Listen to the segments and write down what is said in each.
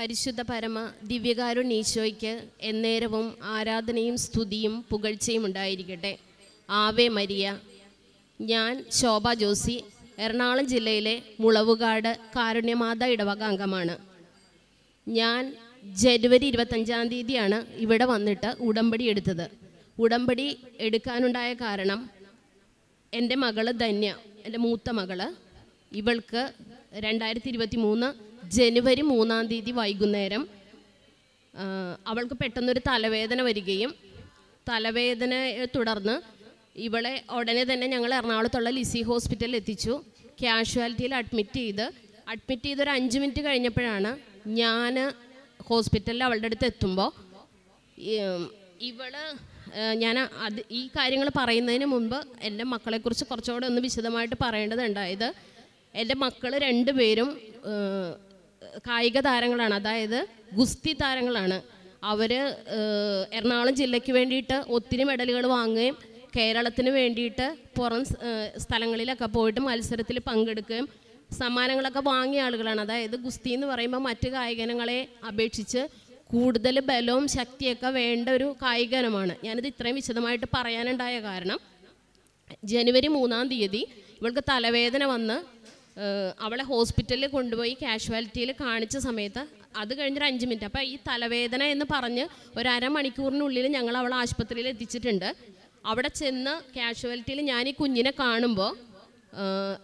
പരിശുദ്ധ പരമ ദിവ്യകാരുണ്യീശോയ്ക്ക് എന്നേരവും ആരാധനയും സ്തുതിയും പുകഴ്ചയും ഉണ്ടായിരിക്കട്ടെ. Ave Maria. ഞാൻ ശോഭ ജോസി എറണാകുളം ജില്ലയിലെ മുളവുകാട് കാരുണ്യമാത ഇടവക അംഗമാണ്. ഞാൻ ജനുവരി ഇരുപത്തഞ്ചാം തീയതിയാണ് ഇവിടെ വന്നിട്ട് ഉടമ്പടി എടുത്തത്. ഉടമ്പടി എടുക്കാനുണ്ടായ കാരണം എന്റെ മകൾ ധന്യ എന്റെ മൂത്ത മകൾ ഇവൾക്ക് രണ്ടായിരത്തി ഇരുപത്തി മൂന്ന് ജനുവരി മൂന്നാം തീയതി വൈകുന്നേരം അവൾക്ക് പെട്ടെന്നൊരു തലവേദന വരികയും തലവേദനയെ തുടർന്ന് ഇവളെ ഉടനെ തന്നെ ഞങ്ങൾ എറണാകുളത്തുള്ള ലിസി ഹോസ്പിറ്റലിൽ എത്തിച്ചു. കാഷ്വാലിറ്റിയിൽ അഡ്മിറ്റ് ചെയ്ത് അഡ്മിറ്റ് ചെയ്ത് ഒരു അഞ്ച് മിനിറ്റ് കഴിഞ്ഞപ്പോഴാണ് ഞാൻ ഹോസ്പിറ്റലിൽ അവളുടെ അടുത്ത് എത്തുമ്പോൾ ഇവൾ ഞാൻ അത് ഈ കാര്യങ്ങൾ പറയുന്നതിന് മുമ്പ് എന്റെ മക്കളെക്കുറിച്ച് കുറച്ചുകൂടെ ഒന്ന് വിശദമായിട്ട് പറയേണ്ടതുണ്ടായത് എന്റെ മക്കൾ രണ്ടുപേരും കായിക താരങ്ങളാണ്. അതായത് ഗുസ്തി താരങ്ങളാണ്. അവർ എറണാകുളം ജില്ലയ്ക്ക് വേണ്ടിയിട്ട് ഒത്തിരി മെഡലുകൾ വാങ്ങുകയും കേരളത്തിന് വേണ്ടിയിട്ട് പുറം സ്ഥലങ്ങളിലൊക്കെ പോയിട്ട് മത്സരത്തിൽ പങ്കെടുക്കുകയും സമ്മാനങ്ങളൊക്കെ വാങ്ങിയ ആളുകളാണ്. അതായത് ഗുസ്തി എന്ന് പറയുമ്പോൾ മറ്റ് കായിക ഇനങ്ങളെ അപേക്ഷിച്ച് കൂടുതൽ ബലവും ശക്തിയൊക്കെ വേണ്ട ഒരു കായിക ഇനമാണ് ഞാനിത് ഇത്രയും വിശദമായിട്ട് പറയാനുണ്ടായ കാരണം ജനുവരി മൂന്നാം തീയതി ഇവൾക്ക് തലവേദന വന്ന് അവളെ ഹോസ്പിറ്റലിൽ കൊണ്ടുപോയി കാഷ്വാലിറ്റിയിൽ കാണിച്ച സമയത്ത് അത് കഴിഞ്ഞൊരു അഞ്ച് മിനിറ്റ്. അപ്പോൾ ഈ തലവേദന എന്ന് പറഞ്ഞ് ഒരു ഞങ്ങൾ അവളെ ആശുപത്രിയിൽ എത്തിച്ചിട്ടുണ്ട്. അവിടെ ചെന്ന് കാഷ്വാലിറ്റിയിൽ ഞാൻ ഈ കുഞ്ഞിനെ കാണുമ്പോൾ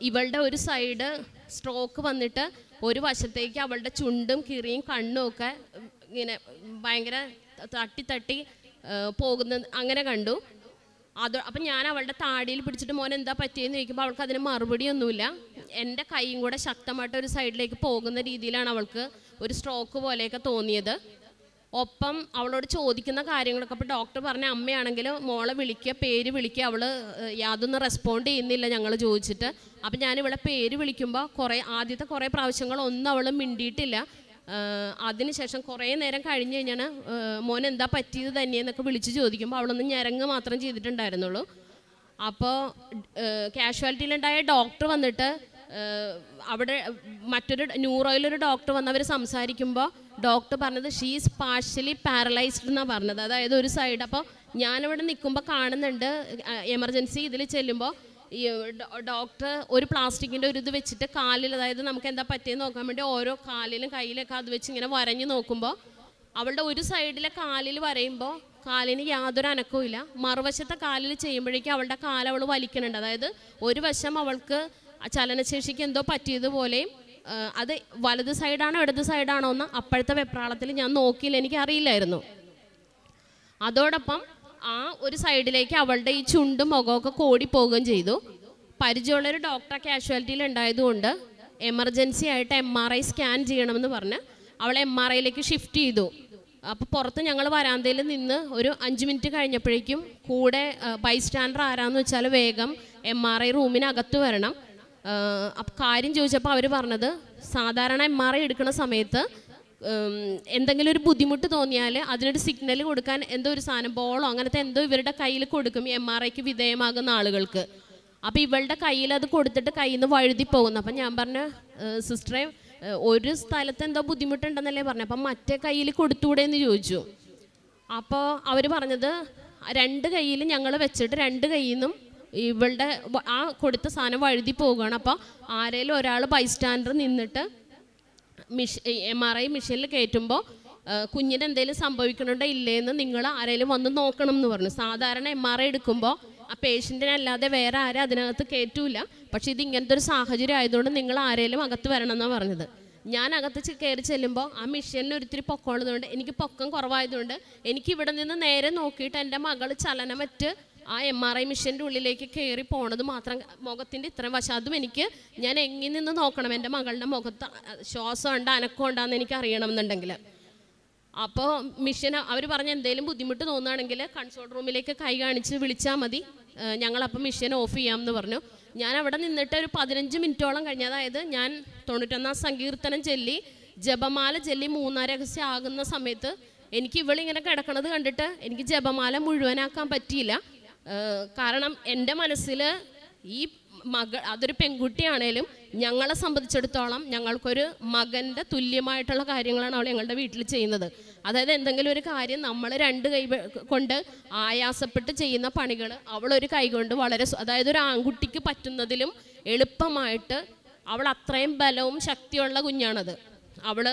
ഇവളുടെ ഒരു സൈഡ് സ്ട്രോക്ക് വന്നിട്ട് ഒരു വശത്തേക്ക് അവളുടെ ചുണ്ടും കിറിയും കണ്ണും ഒക്കെ ഇങ്ങനെ ഭയങ്കര തട്ടി തട്ടി പോകുന്ന അങ്ങനെ കണ്ടു. അത് അപ്പം ഞാൻ അവളുടെ താടിയിൽ പിടിച്ചിട്ട് മോൻ എന്താ പറ്റിയെന്ന് ചോദിക്കുമ്പോൾ അവൾക്ക് അതിന് മറുപടിയൊന്നുമില്ല. എന്റെ കൈയും കൂടെ ശക്തമായിട്ട് ഒരു സൈഡിലേക്ക് പോകുന്ന രീതിയിലാണ് അവൾക്ക് ഒരു സ്ട്രോക്ക് പോലെയൊക്കെ തോന്നിയത്. ഒപ്പം അവളോട് ചോദിക്കുന്ന കാര്യങ്ങളൊക്കെ അപ്പോൾ ഡോക്ടർ പറഞ്ഞ അമ്മയാണെങ്കിൽ മോളെ വിളിക്കുക പേര് വിളിക്കുക. അവൾ യാതൊന്നും റെസ്പോണ്ട് ചെയ്യുന്നില്ല ഞങ്ങൾ ചോദിച്ചിട്ട്. അപ്പം ഞാൻ ഇവളെ പേര് വിളിക്കുമ്പോൾ കുറേ ആദ്യത്തെ കുറേ പ്രാവശ്യങ്ങളൊന്നും അവൾ മിണ്ടിയിട്ടില്ല. അതിനുശേഷം കുറേ നേരം കഴിഞ്ഞ് കഴിഞ്ഞാൽ മോൻ എന്താ പറ്റിയത് തന്നെയെന്നൊക്കെ വിളിച്ച് ചോദിക്കുമ്പോൾ അവളൊന്ന് ഞരങ്ങ് മാത്രം ചെയ്തിട്ടുണ്ടായിരുന്നുള്ളൂ. അപ്പോൾ കാഷ്വാലിറ്റിയിലുണ്ടായ ഡോക്ടർ വന്നിട്ട് അവിടെ മറ്റൊരു ന്യൂറോയിലൊരു ഡോക്ടർ വന്ന് അവർ സംസാരിക്കുമ്പോൾ ഡോക്ടർ പറഞ്ഞത് ഷീസ് പാർഷ്യലി പാരലൈസ്ഡ് എന്നാണ് പറഞ്ഞത്. അതായത് ഒരു സൈഡ് അപ്പോൾ ഞാനിവിടെ നിൽക്കുമ്പോൾ കാണുന്നുണ്ട് എമർജൻസി ഇതിൽ ചെല്ലുമ്പോൾ ഈ ഡോക്ടർ ഒരു പ്ലാസ്റ്റിക്കിന്റെ ഒരു ഇത് വെച്ചിട്ട് കാലിൽ അതായത് നമുക്ക് എന്താ പറ്റിയെന്ന് നോക്കാൻ വേണ്ടി ഓരോ കാലിലും കയ്യിലൊക്കെ അത് വെച്ച് ഇങ്ങനെ വരഞ്ഞു നോക്കുമ്പോൾ അവളുടെ ഒരു സൈഡിലെ കാലിൽ വരയുമ്പോൾ കാലിന് യാതൊരു അനക്കവും ഇല്ല. മറുവശത്തെ കാലിൽ ചെയ്യുമ്പോഴേക്കും അവളുടെ കാൽ അവൾ വലിക്കുന്നുണ്ട്. അതായത് ഒരു വശം അവൾക്ക് ചലനശേഷിക്ക് എന്തോ പറ്റിയതുപോലെയും അത് വലത് സൈഡാണോ ഇടത് സൈഡാണോ എന്ന് അപ്പോഴത്തെ വെപ്രാളത്തിൽ ഞാൻ നോക്കിയില്ല എനിക്ക് അറിയില്ലായിരുന്നു അതോടൊപ്പം ആ ഒരു സൈഡിലേക്ക് അവളുടെ ഈ ചുണ്ടും മുഖമൊക്കെ കോടി പോകുകയും ചെയ്തു പരിചയമുള്ളൊരു ഡോക്ടർ കാഷ്വാലിറ്റിയിൽ ഉണ്ടായതുകൊണ്ട് എമർജൻസി ആയിട്ട് എം ആർ ഐ സ്കാൻ ചെയ്യണമെന്ന് പറഞ്ഞ് അവളെ എം ആർ ഐയിലേക്ക് ഷിഫ്റ്റ് ചെയ്തു. അപ്പോൾ പുറത്ത് ഞങ്ങൾ വരാന്തയിൽ നിന്ന് ഒരു അഞ്ച് മിനിറ്റ് കഴിഞ്ഞപ്പോഴേക്കും കൂടെ ബൈസ്റ്റാൻഡർ ആരാന്ന് വെച്ചാൽ വേഗം എം ആർ ഐ റൂമിനകത്ത് വരണം. അപ്പം കാര്യം ചോദിച്ചപ്പോൾ അവർ പറഞ്ഞത് സാധാരണ എം ആർ ഐ എടുക്കുന്ന സമയത്ത് എന്തെങ്കിലും ഒരു ബുദ്ധിമുട്ട് തോന്നിയാൽ അതിനൊരു സിഗ്നൽ കൊടുക്കാൻ എന്തോ ഒരു സാധനം ബോളോ അങ്ങനത്തെ എന്തോ ഇവരുടെ കയ്യിൽ കൊടുക്കും എം ആർ ഐക്ക് വിധേയമാകുന്ന ആളുകൾക്ക്. അപ്പോൾ ഇവളുടെ കയ്യിൽ അത് കൊടുത്തിട്ട് കയ്യിൽ നിന്ന് വഴുതി പോകുന്നു. അപ്പം ഞാൻ പറഞ്ഞു സിസ്റ്ററെ ഒരു സ്ഥലത്ത് എന്തോ ബുദ്ധിമുട്ടുണ്ടെന്നല്ലേ പറഞ്ഞു. അപ്പം മറ്റേ കയ്യിൽ കൊടുത്തൂടെ എന്ന് ചോദിച്ചു. അപ്പോൾ അവർ പറഞ്ഞത് രണ്ട് കയ്യിൽ ഞങ്ങൾ വെച്ചിട്ട് രണ്ട് കയ്യിൽ നിന്നും ഇവളുടെ ആ കൊടുത്ത സാധനം വഴുതി പോവുകയാണ്. അപ്പോൾ ആരേലും ഒരാൾ ബൈസ്റ്റാൻഡർ നിന്നിട്ട് മിഷ എം ആർ ഐ മെഷീനിൽ കയറ്റുമ്പോൾ കുഞ്ഞിന് എന്തെങ്കിലും സംഭവിക്കണുണ്ടോ ഇല്ലേന്ന് നിങ്ങൾ ആരെങ്കിലും വന്ന് നോക്കണം എന്ന് പറഞ്ഞു. സാധാരണ എം ആർ ഐ എടുക്കുമ്പോൾ ആ പേഷ്യന്റിനെ അല്ലാതെ വേറെ ആരും അതിനകത്ത് കയറ്റൂല പക്ഷേ ഇത് ഇങ്ങനത്തെ ഒരു സാഹചര്യം ആയതുകൊണ്ട് നിങ്ങൾ ആരെങ്കിലും അകത്ത് വരണം എന്നാണ് പറഞ്ഞത്. ഞാൻ അകത്ത് കയറി ചെല്ലുമ്പോൾ ആ മെഷീനിൽ ഒരിത്തിരി പൊക്കമുള്ളതുകൊണ്ട് എനിക്ക് പൊക്കം കുറവായതുകൊണ്ട് എനിക്ക് ഇവിടെ നിന്ന് നേരെ നോക്കിയിട്ട് എന്റെ മകൾ ചലനമറ്റ് ആ എം ആർ ഐ മെഷീന്റെ ഉള്ളിലേക്ക് കയറി പോണത് മാത്രം മുഖത്തിന്റെ ഇത്രയും വശം. അതും എനിക്ക് ഞാൻ എങ്ങനെ നിന്ന് നോക്കണം? എന്റെ മകളുടെ മുഖത്ത് ശ്വാസം ഉണ്ട്? അനക്കം ഉണ്ടാന്ന് എനിക്ക് അറിയണം എന്നുണ്ടെങ്കിൽ അപ്പോൾ മിഷൻ അവർ പറഞ്ഞ എന്തെങ്കിലും ബുദ്ധിമുട്ട് തോന്നുകയാണെങ്കിൽ കൺസോൾ റൂമിലേക്ക് കൈ കാണിച്ച് വിളിച്ചാൽ മതി. ഞങ്ങളപ്പം മിഷൻ ഓഫ് ചെയ്യാമെന്ന് പറഞ്ഞു. ഞാൻ അവിടെ നിന്നിട്ട് ഒരു പതിനഞ്ച് മിനിറ്റോളം കഴിഞ്ഞ് അതായത് ഞാൻ തൊണ്ണൂറ്റൊന്നാം സങ്കീർത്തനം ചെല്ലി ജപമാല ചെല്ലി മൂന്നാം രഹസ്യം ആകുന്ന സമയത്ത് എനിക്ക് ഇവളിങ്ങനെ കിടക്കണത് കണ്ടിട്ട് എനിക്ക് ജപമാല മുഴുവനാക്കാൻ പറ്റിയില്ല. കാരണം എന്റെ മനസ്സിൽ ഈ മകൾ അതൊരു പെൺകുട്ടിയാണേലും ഞങ്ങളെ സംബന്ധിച്ചിടത്തോളം ഞങ്ങൾക്കൊരു മകന്റെ തുല്യമായിട്ടുള്ള കാര്യങ്ങളാണ് അവൾ ഞങ്ങളുടെ വീട്ടിൽ ചെയ്യുന്നത്. അതായത് എന്തെങ്കിലും ഒരു കാര്യം നമ്മൾ രണ്ട് കൈ കൊണ്ട് ആയാസപ്പെട്ട് ചെയ്യുന്ന പണികൾ അവളൊരു കൈ കൊണ്ട് വളരെ അതായത് ഒരു ആൺകുട്ടിക്ക് പറ്റുന്നതിലും എളുപ്പമായിട്ട് അവൾ അത്രയും ബലവും ശക്തിയുള്ള കുഞ്ഞാണത്. അവൾ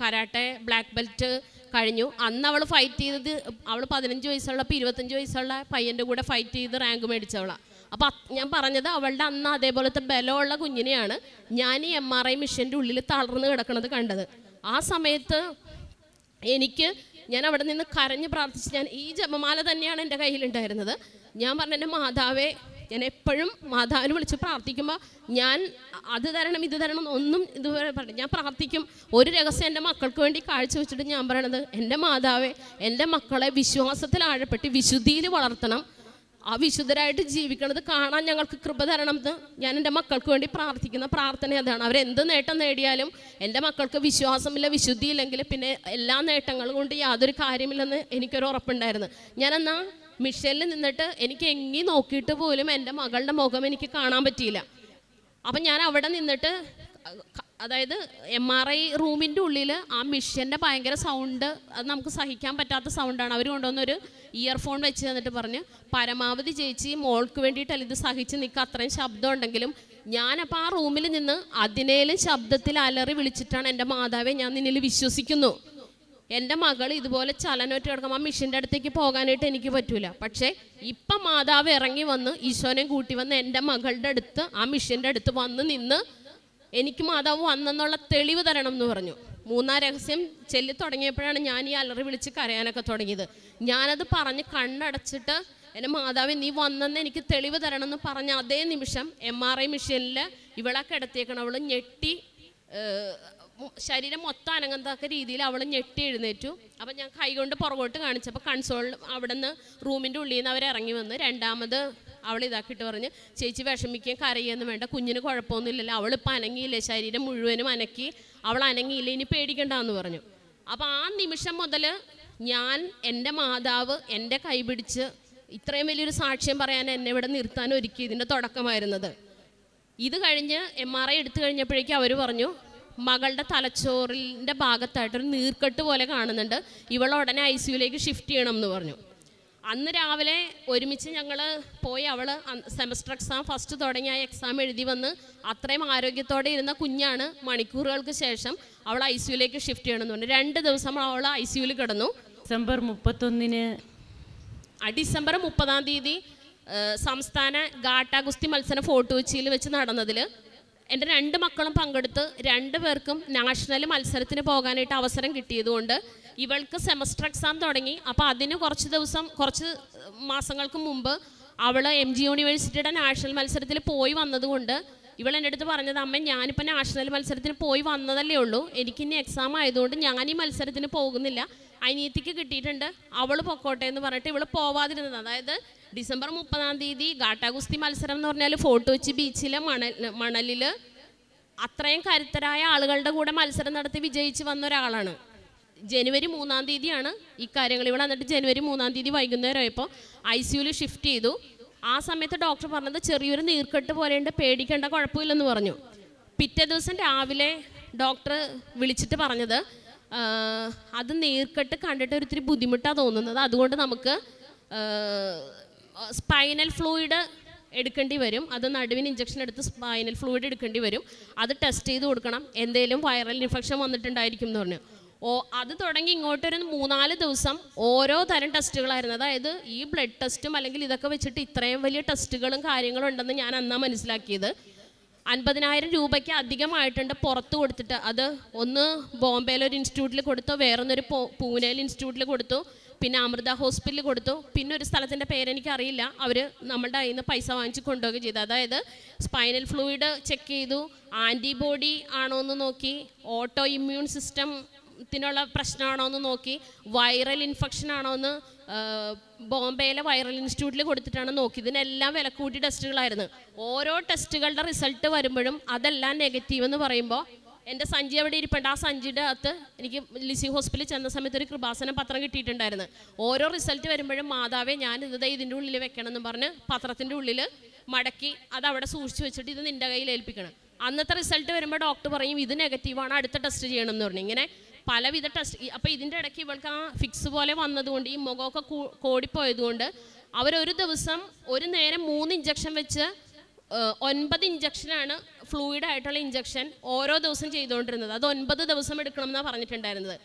കരാട്ടെ ബ്ലാക്ക് ബെൽറ്റ് കഴിഞ്ഞു. അന്ന് അവൾ ഫൈറ്റ് ചെയ്തത് അവൾ പതിനഞ്ച് വയസ്സുള്ളപ്പോൾ ഇരുപത്തഞ്ച് വയസ്സുള്ള പയ്യന്റെ കൂടെ ഫൈറ്റ് ചെയ്ത് റാങ്ക് മേടിച്ചവളാണ് അപ്പോൾ ഞാൻ പറഞ്ഞത് അവളുടെ അന്ന് അതേപോലത്തെ ബലമുള്ള കുഞ്ഞിനെയാണ് ഞാൻ ഈ എം ആർ ഐ മിഷന്റെ ഉള്ളിൽ തളർന്ന് കിടക്കുന്നത് കണ്ടത്. ആ സമയത്ത് എനിക്ക് ഞാൻ അവിടെ നിന്ന് കരഞ്ഞ് പ്രാർത്ഥിച്ച് ഞാൻ ഈ ജപമാല തന്നെയാണ് എന്റെ കയ്യിലുണ്ടായിരുന്നത്. ഞാൻ പറഞ്ഞ എന്റെ മാതാവേ ഞാൻ എപ്പോഴും മാതാവിനെ വിളിച്ച് പ്രാർത്ഥിക്കുമ്പോൾ ഞാൻ അത് തരണം ഇത് തരണം ഒന്നും ഇതുവരെ പറഞ്ഞു ഞാൻ പ്രാർത്ഥിക്കും ഒരു രഹസ്യം എന്റെ മക്കൾക്ക് വേണ്ടി കാഴ്ചവെച്ചിട്ട് ഞാൻ പറയണത് എന്റെ മാതാവെ എന്റെ മക്കളെ വിശ്വാസത്തിൽ ആഴപ്പെട്ട് വിശുദ്ധിയിൽ വളർത്തണം. ആ വിശുദ്ധരായിട്ട് ജീവിക്കണത് കാണാൻ ഞങ്ങൾക്ക് കൃപ തരണം എന്ന് ഞാൻ എന്റെ മക്കൾക്ക് വേണ്ടി പ്രാർത്ഥിക്കുന്ന പ്രാർത്ഥന അതാണ്. അവരെന്ത് നേട്ടം നേടിയാലും എന്റെ മക്കൾക്ക് വിശ്വാസമില്ല വിശുദ്ധിയില്ലെങ്കിൽ പിന്നെ എല്ലാ നേട്ടങ്ങളും കൊണ്ട് യാതൊരു കാര്യമില്ലെന്ന് എനിക്കൊരു ഉറപ്പുണ്ടായിരുന്നു. ഞാനെന്നാ മിഷനിൽ നിന്നിട്ട് എനിക്ക് എങ്ങി നോക്കിയിട്ട് പോലും എന്റെ മകളുടെ മുഖം എനിക്ക് കാണാൻ പറ്റിയില്ല. അപ്പം ഞാൻ അവിടെ നിന്നിട്ട് അതായത് എം ആർ ഐ റൂമിന്റെ ഉള്ളിൽ ആ മിഷ്യന്റെ ഭയങ്കര സൗണ്ട് അത് നമുക്ക് സഹിക്കാൻ പറ്റാത്ത സൗണ്ടാണ് അവർ കൊണ്ടുവന്നൊരു ഇയർഫോൺ വെച്ച് തന്നിട്ട് പറഞ്ഞ് പരമാവധി ചേച്ചി മോൾക്ക് വേണ്ടിയിട്ടല്ല ഇത് സഹിച്ച് നിൽക്കുക അത്രയും ശബ്ദം ഉണ്ടെങ്കിലും ഞാനപ്പോൾ ആ റൂമിൽ നിന്ന് അതിനേലും ശബ്ദത്തിൽ അലറി വിളിച്ചിട്ടാണ് എന്റെ മാതാവെ ഞാൻ നിന്നിൽ വിശ്വസിക്കുന്നു. എന്റെ മകൾ ഇതുപോലെ ചലനൊറ്റ കിടക്കുമ്പോൾ ആ മിഷന്റെ അടുത്തേക്ക് പോകാനായിട്ട് എനിക്ക് പറ്റൂല. പക്ഷേ ഇപ്പം മാതാവ് ഇറങ്ങി വന്ന് ഈശോനെ കൂട്ടി വന്ന് എന്റെ മകളുടെ അടുത്ത് ആ മിഷന്റെ അടുത്ത് വന്ന് നിന്ന് എനിക്ക് മാതാവ് വന്നെന്നുള്ള തെളിവ് തരണം എന്ന് പറഞ്ഞു. മൂന്നാം രഹസ്യം ചെല്ലി തുടങ്ങിയപ്പോഴാണ് ഞാൻ ഈ അലറി വിളിച്ച് കരയാനൊക്കെ തുടങ്ങിയത്. ഞാനത് പറഞ്ഞ് കണ്ണടച്ചിട്ട് എന്റെ മാതാവ് നീ വന്നെന്ന് എനിക്ക് തെളിവ് തരണം എന്ന് പറഞ്ഞ അതേ നിമിഷം എം ആർ ഐ മെഷീനിൽ ഇവളെ കിടത്തിയേക്കണം. ഞെട്ടി ശരീരം മൊത്തം അനങ്ങത്തക്ക രീതിയിൽ അവൾ ഞെട്ടി എഴുന്നേറ്റു. അപ്പം ഞാൻ കൈകൊണ്ട് പുറകോട്ട് കാണിച്ചപ്പോൾ കൺസോൾ അവിടെ നിന്ന് റൂമിന്റെ ഉള്ളിൽ നിന്ന് അവർ ഇറങ്ങി വന്ന് രണ്ടാമത് അവൾ ഇതാക്കിയിട്ട് പറഞ്ഞ് ചേച്ചി വിഷമിക്കുകയും കരയൊന്നും വേണ്ട കുഞ്ഞിന് കുഴപ്പമൊന്നുമില്ലല്ലോ അവൾ ഇപ്പം അനങ്ങിയില്ലേ? ശരീരം മുഴുവനും അനക്കി അവൾ അനങ്ങിയില്ല? ഇനി പേടിക്കണ്ടെന്ന് പറഞ്ഞു. അപ്പോൾ ആ നിമിഷം മുതൽ ഞാൻ എന്റെ മാതാവ് എന്റെ കൈ പിടിച്ച് ഇത്രയും വലിയൊരു സാക്ഷ്യം പറയാൻ എന്നെ ഇവിടെ നിർത്താൻ ഒരുക്കി ഇതിന്റെ തുടക്കമായിരുന്നത്. ഇത് കഴിഞ്ഞ് എം ആർ ഐ എടുത്തു കഴിഞ്ഞപ്പോഴേക്കും അവർ പറഞ്ഞു മകളുടെ തലച്ചോറിന്റെ ഭാഗത്തായിട്ട് ഒരു നീർക്കെട്ട് പോലെ കാണുന്നുണ്ട്. ഇവൾ ഉടനെ ഐ സിയുലേക്ക് ഷിഫ്റ്റ് ചെയ്യണം എന്ന് പറഞ്ഞു. അന്ന് രാവിലെ ഒരുമിച്ച് ഞങ്ങൾ പോയി അവൾ സെമസ്റ്റർ എക്സാം ഫസ്റ്റ് തുടങ്ങി ആ എക്സാം എഴുതി വന്ന് അത്രയും ആരോഗ്യത്തോടെ ഇരുന്ന കുഞ്ഞാണ് മണിക്കൂറുകൾക്ക് ശേഷം അവൾ ഐ സിയുലേക്ക് ഷിഫ്റ്റ് ചെയ്യണമെന്ന് പറഞ്ഞു. രണ്ട് ദിവസം അവൾ ഐ സിയുയിൽ കിടന്നു. ഡിസംബർ മുപ്പത്തൊന്നിന് ആ ഡിസംബർ മുപ്പതാം തീയതി സംസ്ഥാന ഗാട്ടാ ഗുസ്തി മത്സരം ഫോർട്ട് കൊച്ചിയിൽ വെച്ച് നടന്നതിൽ എന്റെ രണ്ട് മക്കളും പങ്കെടുത്ത് രണ്ട് പേർക്കും നാഷണൽ മത്സരത്തിന് പോകാനായിട്ട് അവസരം കിട്ടിയതുകൊണ്ട് ഇവൾക്ക് സെമസ്റ്റർ എക്സാം തുടങ്ങി. അപ്പോൾ അതിന് കുറച്ച് ദിവസം കുറച്ച് മാസങ്ങൾക്ക് മുമ്പ് അവൾ എം ജി യൂണിവേഴ്സിറ്റിയുടെ നാഷണൽ മത്സരത്തിൽ പോയി വന്നതുകൊണ്ട് ഇവൾ എന്റെ അടുത്ത് പറഞ്ഞത് അമ്മ ഞാനിപ്പോൾ നാഷണൽ മത്സരത്തിന് പോയി വന്നതല്ലേ ഉള്ളൂ. എനിക്കിനി എക്സാം ആയതുകൊണ്ട് ഞാൻ ഈ മത്സരത്തിന് പോകുന്നില്ല. അനിയത്തിക്ക് കിട്ടിയിട്ടുണ്ട്. അവൾ പൊക്കോട്ടെ എന്ന് പറഞ്ഞിട്ട് ഇവൾ പോവാതിരുന്നത്. അതായത് ഡിസംബർ മുപ്പതാം തീയതി ഗാട്ടാഗുസ്തി മത്സരം എന്ന് പറഞ്ഞാൽ ഫോർട്ട് കൊച്ചി ബീച്ചിലെ മണൽ മണലിൽ അത്രയും കരുത്തരായ ആളുകളുടെ കൂടെ മത്സരം നടത്തി വിജയിച്ച് വന്ന ഒരാളാണ് ജനുവരി മൂന്നാം തീയതിയാണ് ഈ കാര്യങ്ങൾ ഇവിടെ വന്നിട്ട് ജനുവരി മൂന്നാം തീയതി വൈകുന്നേരം ആയപ്പോൾ ഐ സിയുയിൽ ഷിഫ്റ്റ് ചെയ്തു. ആ സമയത്ത് ഡോക്ടർ പറഞ്ഞത് ചെറിയൊരു നീർക്കെട്ട് പോലെയുണ്ട് പേടിക്കേണ്ട കുഴപ്പമില്ലെന്ന് പറഞ്ഞു. പിറ്റേ ദിവസം രാവിലെ ഡോക്ടർ വിളിച്ചിട്ട് പറഞ്ഞത് അത് നീർക്കെട്ട് കണ്ടിട്ട് ഒരിത്തിരി ബുദ്ധിമുട്ടാണ് തോന്നുന്നത്. അതുകൊണ്ട് നമുക്ക് സ്പൈനൽ ഫ്ലൂയിഡ് എടുക്കേണ്ടി വരും. അത് നടുവിന് ഇഞ്ചക്ഷൻ എടുത്ത് സ്പൈനൽ ഫ്ലൂയിഡ് എടുക്കേണ്ടി വരും. അത് ടെസ്റ്റ് ചെയ്ത് കൊടുക്കണം. എന്തെങ്കിലും വൈറൽ ഇൻഫെക്ഷൻ വന്നിട്ടുണ്ടായിരിക്കും എന്ന് പറഞ്ഞു. ഓ അത് തുടങ്ങി ഇങ്ങോട്ടൊരു മൂന്നാൽ ദിവസം ഓരോ തരം ടെസ്റ്റുകളായിരുന്നു അതായത് ഈ ബ്ലഡ് ടെസ്റ്റും അല്ലെങ്കിൽ ഇതൊക്കെ വെച്ചിട്ട് ഇത്രയും വലിയ ടെസ്റ്റുകളും കാര്യങ്ങളും ഉണ്ടെന്ന് ഞാൻ അന്നാ മനസ്സിലാക്കിയത്. അൻപതിനായിരം രൂപയ്ക്ക് അധികമായിട്ടുണ്ട് പുറത്ത് കൊടുത്തിട്ട്. അത് ഒന്ന് ബോംബെയിലൊരു ഇൻസ്റ്റിറ്റ്യൂട്ടിൽ കൊടുത്തു വേറൊന്നൊരു പൂനെയിൽ ഇൻസ്റ്റിറ്റ്യൂട്ടിൽ കൊടുത്തു പിന്നെ അമൃത ഹോസ്പിറ്റലിൽ കൊടുത്തു. പിന്നെ ഒരു സ്ഥലത്തിന്റെ പേരെനിക്കറിയില്ല അവർ നമ്മളുടെ കയ്യിൽ നിന്ന് പൈസ വാങ്ങിച്ച് കൊണ്ടുപോവുകയും ചെയ്തു. അതായത് സ്പൈനൽ ഫ്ലൂയിഡ് ചെക്ക് ചെയ്തു. ആന്റിബോഡി ആണോ എന്ന് നോക്കി. ഓട്ടോ ഇമ്മ്യൂൺ സിസ്റ്റം ത്തിനുള്ള പ്രശ്നമാണോ എന്ന് നോക്കി. വൈറൽ ഇൻഫെക്ഷൻ ആണോ എന്ന് ബോംബെയിലെ വൈറൽ ഇൻസ്റ്റിറ്റ്യൂട്ടിൽ കൊടുത്തിട്ടാണ് നോക്കി ഇതിനെല്ലാം വില കൂട്ടി ടെസ്റ്റുകളായിരുന്നു. ഓരോ ടെസ്റ്റുകളുടെ റിസൾട്ട് വരുമ്പോഴും അതെല്ലാം നെഗറ്റീവ് എന്ന് പറയുമ്പോൾ എന്റെ സഞ്ചി അവിടെ ഇരിപ്പുണ്ട്. ആ സഞ്ചിയുടെ അകത്ത് എനിക്ക് ലിസി ഹോസ്പിറ്റലിൽ ചെന്ന സമയത്ത് ഒരു കൃപാസനം പത്രം കിട്ടിയിട്ടുണ്ടായിരുന്നു. ഓരോ റിസൾട്ട് വരുമ്പോഴും മാതാവേ ഞാൻ ഇത് ഇതിന്റെ ഉള്ളിൽ വെക്കണം എന്ന് പറഞ്ഞ് പത്രത്തിന്റെ ഉള്ളിൽ മടക്കി അത് അവിടെ സൂക്ഷിച്ചു വെച്ചിട്ട് ഇത് നിന്റെ കയ്യിൽ ഏൽപ്പിക്കണം. അന്നത്തെ റിസൾട്ട് വരുമ്പോൾ ഡോക്ടർ പറയും ഇത് നെഗറ്റീവാണ് അടുത്ത ടെസ്റ്റ് ചെയ്യണം എന്ന് പറഞ്ഞു. ഇങ്ങനെ പലവിധ ടെസ്റ്റ്. അപ്പോൾ ഇതിന്റെ ഇടയ്ക്ക് ഇവൾക്ക് ആ ഫിക്സ് പോലെ വന്നതുകൊണ്ട് ഈ മുഖമൊക്കെ കോടിപ്പോയതുകൊണ്ട് അവരൊരു ദിവസം ഒരു നേരം മൂന്ന് ഇഞ്ചക്ഷൻ വെച്ച് ഒൻപത് ഇഞ്ചക്ഷനാണ് ഫ്ലൂയിഡ് ആയിട്ടുള്ള ഇഞ്ചക്ഷൻ ഓരോ ദിവസം ചെയ്തുകൊണ്ടിരുന്നത്. അത് ഒൻപത് ദിവസം എടുക്കണം എന്നാണ് പറഞ്ഞിട്ടുണ്ടായിരുന്നത്.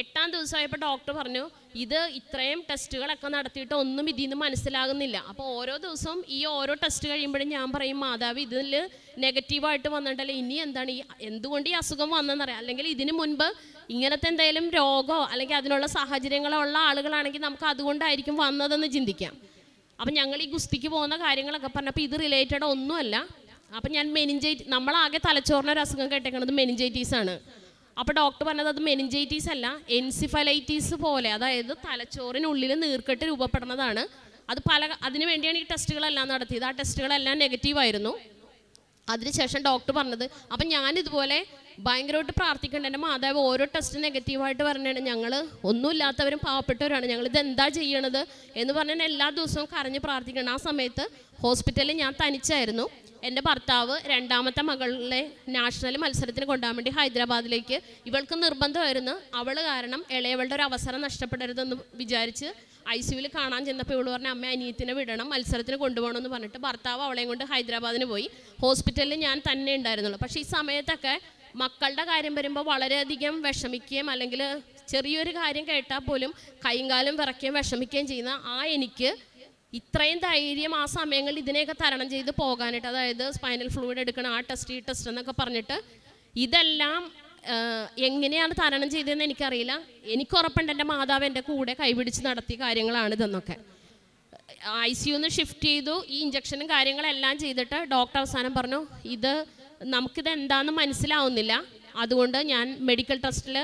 എട്ടാം ദിവസമായപ്പോൾ ഡോക്ടർ പറഞ്ഞു ഇത് ഇത്രയും ടെസ്റ്റുകളൊക്കെ നടത്തിയിട്ട് ഒന്നും ഇതിൽ നിന്ന് മനസ്സിലാകുന്നില്ല. അപ്പോൾ ഓരോ ദിവസവും ഈ ഓരോ ടെസ്റ്റ് കഴിയുമ്പോഴും ഞാൻ പറയും മാതാവ് ഇതിൽ നെഗറ്റീവായിട്ട് വന്നിട്ടല്ലേ? ഇനി എന്താണ് ഈ എന്തുകൊണ്ട് ഈ അസുഖം വന്നെന്നറിയാം. അല്ലെങ്കിൽ ഇതിനു മുൻപ് ഇങ്ങനത്തെ എന്തെങ്കിലും രോഗമോ അല്ലെങ്കിൽ അതിനുള്ള സാഹചര്യങ്ങളോ ഉള്ള ആളുകളാണെങ്കിൽ നമുക്ക് അതുകൊണ്ടായിരിക്കും വന്നതെന്ന് ചിന്തിക്കാം. അപ്പം ഞങ്ങൾ ഈ ഗുസ്തിക്ക് പോകുന്ന കാര്യങ്ങളൊക്കെ പറഞ്ഞപ്പോൾ ഇത് റിലേറ്റഡ് ഒന്നുമല്ല. അപ്പം ഞാൻ മെനിഞ്ചൈറ്റ് നമ്മളാകെ തലച്ചോറിന് ഒരു അസുഖം കേട്ടേക്കണത് മെനിഞ്ചൈറ്റീസ് ആണ്. അപ്പോൾ ഡോക്ടർ പറഞ്ഞത് അത് മെനിഞ്ചൈറ്റീസ് അല്ല എൻസിഫലൈറ്റീസ് പോലെ അതായത് തലച്ചോറിനുള്ളിൽ നീർക്കെട്ട് രൂപപ്പെടുന്നതാണ്. അത് പല അതിനു വേണ്ടിയാണ് ഈ ടെസ്റ്റുകളെല്ലാം നടത്തിയത്. ആ ടെസ്റ്റുകളെല്ലാം നെഗറ്റീവ് ആയിരുന്നു. അതിനുശേഷം ഡോക്ടർ പറഞ്ഞത് അപ്പം ഞാനിതുപോലെ ഭയങ്കരമായിട്ട് പ്രാർത്ഥിക്കേണ്ട. എന്റെ മാതാവ് ഓരോ ടെസ്റ്റ് നെഗറ്റീവായിട്ട് പറഞ്ഞാണ് ഞങ്ങൾ ഒന്നുമില്ലാത്തവരും പാവപ്പെട്ടവരാണ്. ഞങ്ങൾ ഇത് എന്താ ചെയ്യണത് എന്ന് പറഞ്ഞാൽ എല്ലാ ദിവസവും കരഞ്ഞ് പ്രാർത്ഥിക്കണം ആ സമയത്ത് ഹോസ്പിറ്റലിൽ ഞാൻ തനിച്ചായിരുന്നു. എന്റെ ഭർത്താവ് രണ്ടാമത്തെ മകളെ നാഷണൽ മത്സരത്തിന് കൊണ്ടുപോകാൻ വേണ്ടി ഹൈദരാബാദിലേക്ക്. ഇവൾക്ക് നിർബന്ധമായിരുന്നു. അവൾ കാരണം ഇളയവളുടെ ഒരു അവസരം നഷ്ടപ്പെടരുതെന്ന് വിചാരിച്ച് ഐ സിയുവിൽ കാണാൻ ചെന്നപ്പോൾ ഇവൾ പറഞ്ഞ അമ്മ അനിയത്തിനെ വിടണം മത്സരത്തിന് കൊണ്ടുപോകണം എന്ന് പറഞ്ഞിട്ട് ഭർത്താവ് അവളെയും കൊണ്ട് ഹൈദരാബാദിന് പോയി. ഹോസ്പിറ്റലിൽ ഞാൻ തന്നെ ഉണ്ടായിരുന്നുള്ളൂ. പക്ഷേ ഈ സമയത്തൊക്കെ മക്കളുടെ കാര്യം വരുമ്പോൾ വളരെയധികം വിഷമിക്കുകയും അല്ലെങ്കിൽ ചെറിയൊരു കാര്യം കേട്ടാൽ പോലും കൈയും കാലും വിറയ്ക്കുകയും വിഷമിക്കുകയും ചെയ്യുന്ന ആ എനിക്ക് ഇത്രയും ധൈര്യം ആ സമയങ്ങളിൽ ഇതിനെയൊക്കെ തരണം ചെയ്ത് പോകാനായിട്ട് അതായത് സ്പൈനൽ ഫ്ലൂയിഡ് എടുക്കണം ആ ടെസ്റ്റ് ഈ ടെസ്റ്റ് എന്നൊക്കെ പറഞ്ഞിട്ട് ഇതെല്ലാം എങ്ങനെയാണ് തരണം ചെയ്തതെന്ന് എനിക്കറിയില്ല. എനിക്ക് ഉറപ്പുണ്ട് എന്റെ മാതാവ് എന്റെ കൂടെ കൈപിടിച്ച് നടത്തിയ കാര്യങ്ങളാണ് ഇതെന്നൊക്കെ. ഐ സി യുന്ന് ഷിഫ്റ്റ് ചെയ്തു ഈ ഇഞ്ചക്ഷനും കാര്യങ്ങളെല്ലാം ചെയ്തിട്ട് ഡോക്ടർ അവസാനം പറഞ്ഞു ഇത് നമുക്കിത് എന്താണെന്ന് മനസ്സിലാവുന്നില്ല. അതുകൊണ്ട് ഞാൻ മെഡിക്കൽ ടെസ്റ്റിൽ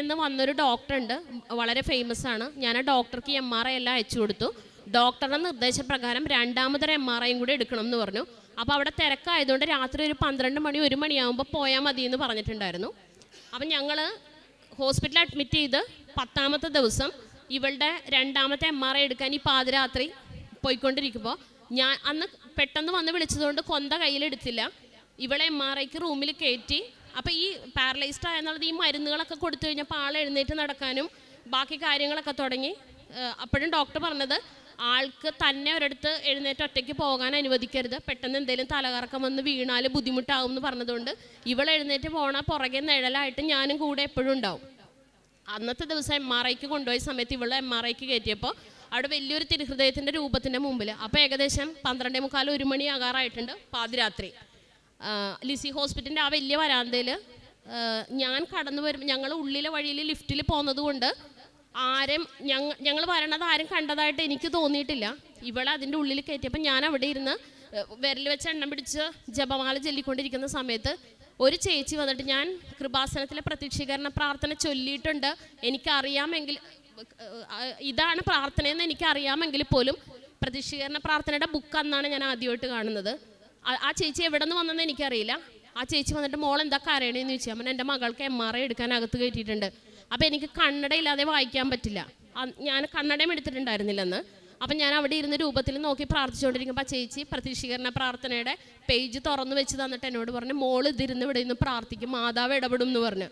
നിന്ന് വന്നൊരു ഡോക്ടർ ഉണ്ട് വളരെ ഫേമസ് ആണ്. ഞാൻ ആ ഡോക്ടർക്ക് എം ആർ ഐ എല്ലാം അയച്ചു കൊടുത്തു. ഡോക്ടറുടെ നിർദ്ദേശപ്രകാരം രണ്ടാമതൊരു എം ആർ ഐയും കൂടി എടുക്കണം എന്ന് പറഞ്ഞു. അപ്പോൾ അവിടെ തിരക്കായതുകൊണ്ട് രാത്രി ഒരു പന്ത്രണ്ട് മണി ഒരു മണിയാകുമ്പോൾ പോയാൽ മതി എന്ന് പറഞ്ഞിട്ടുണ്ടായിരുന്നു. അപ്പം ഞങ്ങൾ ഹോസ്പിറ്റലിൽ അഡ്മിറ്റ് ചെയ്ത് പത്താമത്തെ ദിവസം ഇവളുടെ രണ്ടാമത്തെ എം ആർ ഐ എടുക്കാൻ ഈ പാതിരാത്രി പോയിക്കൊണ്ടിരിക്കുമ്പോൾ ഞാൻ അന്ന് പെട്ടെന്ന് വന്ന് വിളിച്ചതുകൊണ്ട് കൊന്ത കയ്യിലെടുത്തില്ല. ഇവളെ എം ആർ ഐക്ക് റൂമിൽ കയറ്റി. അപ്പോൾ ഈ പാരലൈസ്ഡ് ആയെന്നുള്ളത് ഈ മരുന്നുകളൊക്കെ കൊടുത്തു കഴിഞ്ഞപ്പോൾ ആൾ എഴുന്നേറ്റ് നടക്കാനും ബാക്കി കാര്യങ്ങളൊക്കെ തുടങ്ങി. അപ്പോഴും ഡോക്ടർ പറഞ്ഞത് ആൾക്ക് തന്നെ ഒരിടത്ത് എഴുന്നേറ്റ് ഒറ്റയ്ക്ക് പോകാൻ അനുവദിക്കരുത്. പെട്ടെന്ന് എന്തെങ്കിലും തലകറക്കം വന്ന് വീണാൽ ബുദ്ധിമുട്ടാവും എന്ന് പറഞ്ഞതുകൊണ്ട് ഇവൾ എഴുന്നേറ്റ് പോണ പുറകെ നിഴലായിട്ട് ഞാനും കൂടെ എപ്പോഴും ഉണ്ടാവും. അന്നത്തെ ദിവസം എം ആർ ഐക്ക് കൊണ്ടുപോയ സമയത്ത് ഇവൾ എം ആർ ഐക്ക് കയറ്റിയപ്പോൾ അവിടെ വലിയൊരു തിരുഹൃദയത്തിന്റെ രൂപത്തിന്റെ മുമ്പിൽ അപ്പോൾ ഏകദേശം പന്ത്രണ്ടേ മുക്കാൽ ഒരു മണി ആകാറായിട്ടുണ്ട് പാതിരാത്രി. ലിസി ഹോസ്പിറ്റലിന്റെ ആ വലിയ വരാന്തയിൽ ഞാൻ കടന്നു വരുമ്പോൾ ഞങ്ങൾ ഉള്ളിലെ വഴിയിൽ ലിഫ്റ്റിൽ പോകുന്നത് കൊണ്ട് ആരും ഞങ്ങൾ ഞങ്ങൾ വരണത് ആരും കണ്ടതായിട്ട് എനിക്ക് തോന്നിയിട്ടില്ല. ഇവളെ അതിന്റെ ഉള്ളിൽ കയറ്റിയപ്പോൾ ഞാൻ അവിടെ ഇരുന്ന് വിരൽ വെച്ച് എണ്ണം പിടിച്ച് ജപമാല ചൊല്ലിക്കൊണ്ടിരിക്കുന്ന സമയത്ത് ഒരു ചേച്ചി വന്നിട്ട് ഞാൻ കൃപാസനത്തിലെ പ്രത്യക്ഷീകരണ പ്രാർത്ഥന ചൊല്ലിയിട്ടുണ്ട്. എനിക്കറിയാമെങ്കിൽ ഇതാണ് പ്രാർത്ഥനയെന്ന് എനിക്കറിയാമെങ്കിൽ പോലും പ്രതീക്ഷീകരണ പ്രാർത്ഥനയുടെ ബുക്ക് അന്നാണ് ഞാൻ ആദ്യമായിട്ട് കാണുന്നത്. ആ- ചേച്ചി എവിടെ നിന്ന് വന്നെന്ന് എനിക്കറിയില്ല. ആ ചേച്ചി വന്നിട്ട് മോൾ എന്താ കരയണേന്ന് ചോദിച്ചു. അമ്മ എന്റെ മകൾക്ക് എം ആർ ഐ എടുക്കാൻ അകത്ത് കയറ്റിയിട്ടുണ്ട്. അപ്പോൾ എനിക്ക് കണ്ണട ഇല്ലാതെ വായിക്കാൻ പറ്റില്ല. ഞാൻ കണ്ണടയും എടുത്തിട്ടുണ്ടായിരുന്നില്ലെന്ന്. അപ്പം ഞാൻ അവിടെ ഇരുന്ന് രൂപത്തിൽ നോക്കി പ്രാർത്ഥിച്ചുകൊണ്ടിരിക്കുമ്പോൾ ചേച്ചി പ്രതീക്ഷീകരണ പ്രാർത്ഥനയുടെ പേജ് തുറന്നു വെച്ച് തന്നിട്ട് എന്നോട് പറഞ്ഞു മോൾ ഇതിരുന്ന് ഇവിടെ നിന്ന് പ്രാർത്ഥിക്കും മാതാവ് ഇടപെടും എന്ന് പറഞ്ഞു.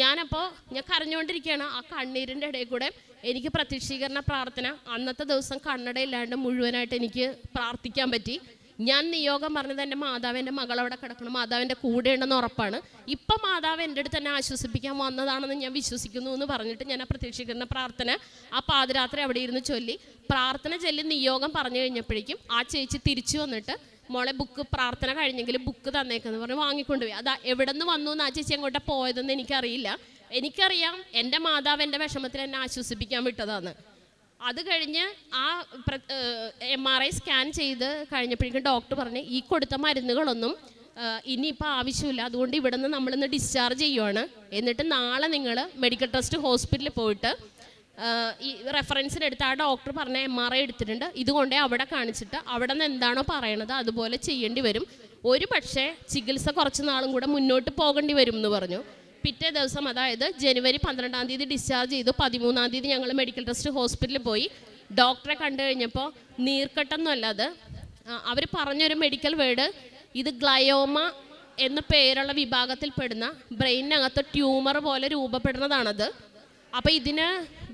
ഞാനപ്പോൾ ഞാൻ കരഞ്ഞുകൊണ്ടിരിക്കുകയാണ്. ആ കണ്ണീരിന്റെ ഇടയിൽ കൂടെ എനിക്ക് പ്രത്യക്ഷീകരണ പ്രാർത്ഥന അന്നത്തെ ദിവസം കണ്ണടയില്ലാണ്ട് മുഴുവനായിട്ട് എനിക്ക് പ്രാർത്ഥിക്കാൻ പറ്റി. ഞാൻ നിയോഗം പറഞ്ഞത് എന്റെ മാതാവ് എന്റെ മകൾ അവിടെ കിടക്കണം മാതാവിന്റെ കൂടെ ഉണ്ടെന്ന് ഉറപ്പാണ്. ഇപ്പം മാതാവ് എന്റെ അടുത്ത് തന്നെ ആശ്വസിപ്പിക്കാൻ വന്നതാണെന്ന് ഞാൻ വിശ്വസിക്കുന്നു എന്ന് പറഞ്ഞിട്ട് ഞാൻ ആ പ്രതീക്ഷിക്കുന്ന പ്രാർത്ഥന ആ പാതിരാത്രി അവിടെ ഇരുന്ന് ചൊല്ലി. പ്രാർത്ഥന ചൊല്ലി നിയോഗം പറഞ്ഞു കഴിഞ്ഞപ്പോഴേക്കും ആ ചേച്ചി തിരിച്ചു വന്നിട്ട് മോളെ ബുക്ക് പ്രാർത്ഥന കഴിഞ്ഞെങ്കിൽ ബുക്ക് തന്നേക്കെന്ന് പറഞ്ഞ് വാങ്ങിക്കൊണ്ടുപോയി. അതാ എവിടെ നിന്ന് വന്നു എന്ന് ആ ചേച്ചി അങ്ങോട്ട് പോയതെന്ന് എനിക്കറിയില്ല. എനിക്കറിയാം എന്റെ മാതാവ് എന്റെ വിഷമത്തിൽ എന്നെ ആശ്വസിപ്പിക്കാൻ വിട്ടതാണ് അത് കഴിഞ്ഞ് ആ എം ആർ ഐ സ്കാൻ ചെയ്ത് കഴിഞ്ഞപ്പോഴേക്കും ഡോക്ടർ പറഞ്ഞു ഈ കൊടുത്ത മരുന്നുകളൊന്നും ഇനിയിപ്പോൾ ആവശ്യമില്ല. അതുകൊണ്ട് ഇവിടെ നിന്ന് നമ്മളിന്ന് ഡിസ്ചാർജ് ചെയ്യുവാണ്. എന്നിട്ട് നാളെ നിങ്ങൾ മെഡിക്കൽ ട്രസ്റ്റ് ഹോസ്പിറ്റലിൽ പോയിട്ട് ഈ റെഫറൻസിനെടുത്ത് ആ ഡോക്ടർ പറഞ്ഞ എം ആർ ഐ എടുത്തിട്ടുണ്ട്. ഇതുകൊണ്ടേ അവിടെ കാണിച്ചിട്ട് അവിടെ നിന്ന് എന്താണോ പറയണത് അതുപോലെ ചെയ്യേണ്ടി വരും. ഒരു പക്ഷേ ചികിത്സ കുറച്ച് നാളും കൂടെ മുന്നോട്ട് പോകേണ്ടി വരും എന്ന് പറഞ്ഞു. പിറ്റേ ദിവസം അതായത് ജനുവരി പന്ത്രണ്ടാം തീയതി ഡിസ്ചാർജ് ചെയ്തു. പതിമൂന്നാം തീയതി ഞങ്ങൾ മെഡിക്കൽ ട്രസ്റ്റ് ഹോസ്പിറ്റലിൽ പോയി. ഡോക്ടറെ കണ്ടു കഴിഞ്ഞപ്പോൾ നീർക്കെട്ടൊന്നും അത് അവർ പറഞ്ഞൊരു മെഡിക്കൽ വേർഡ് ഇത് ഗ്ലയോമ എന്ന പേരുള്ള വിഭാഗത്തിൽപ്പെടുന്ന ബ്രെയിനകത്ത് ട്യൂമർ പോലെ രൂപപ്പെടുന്നതാണത്. അപ്പോൾ ഇതിന്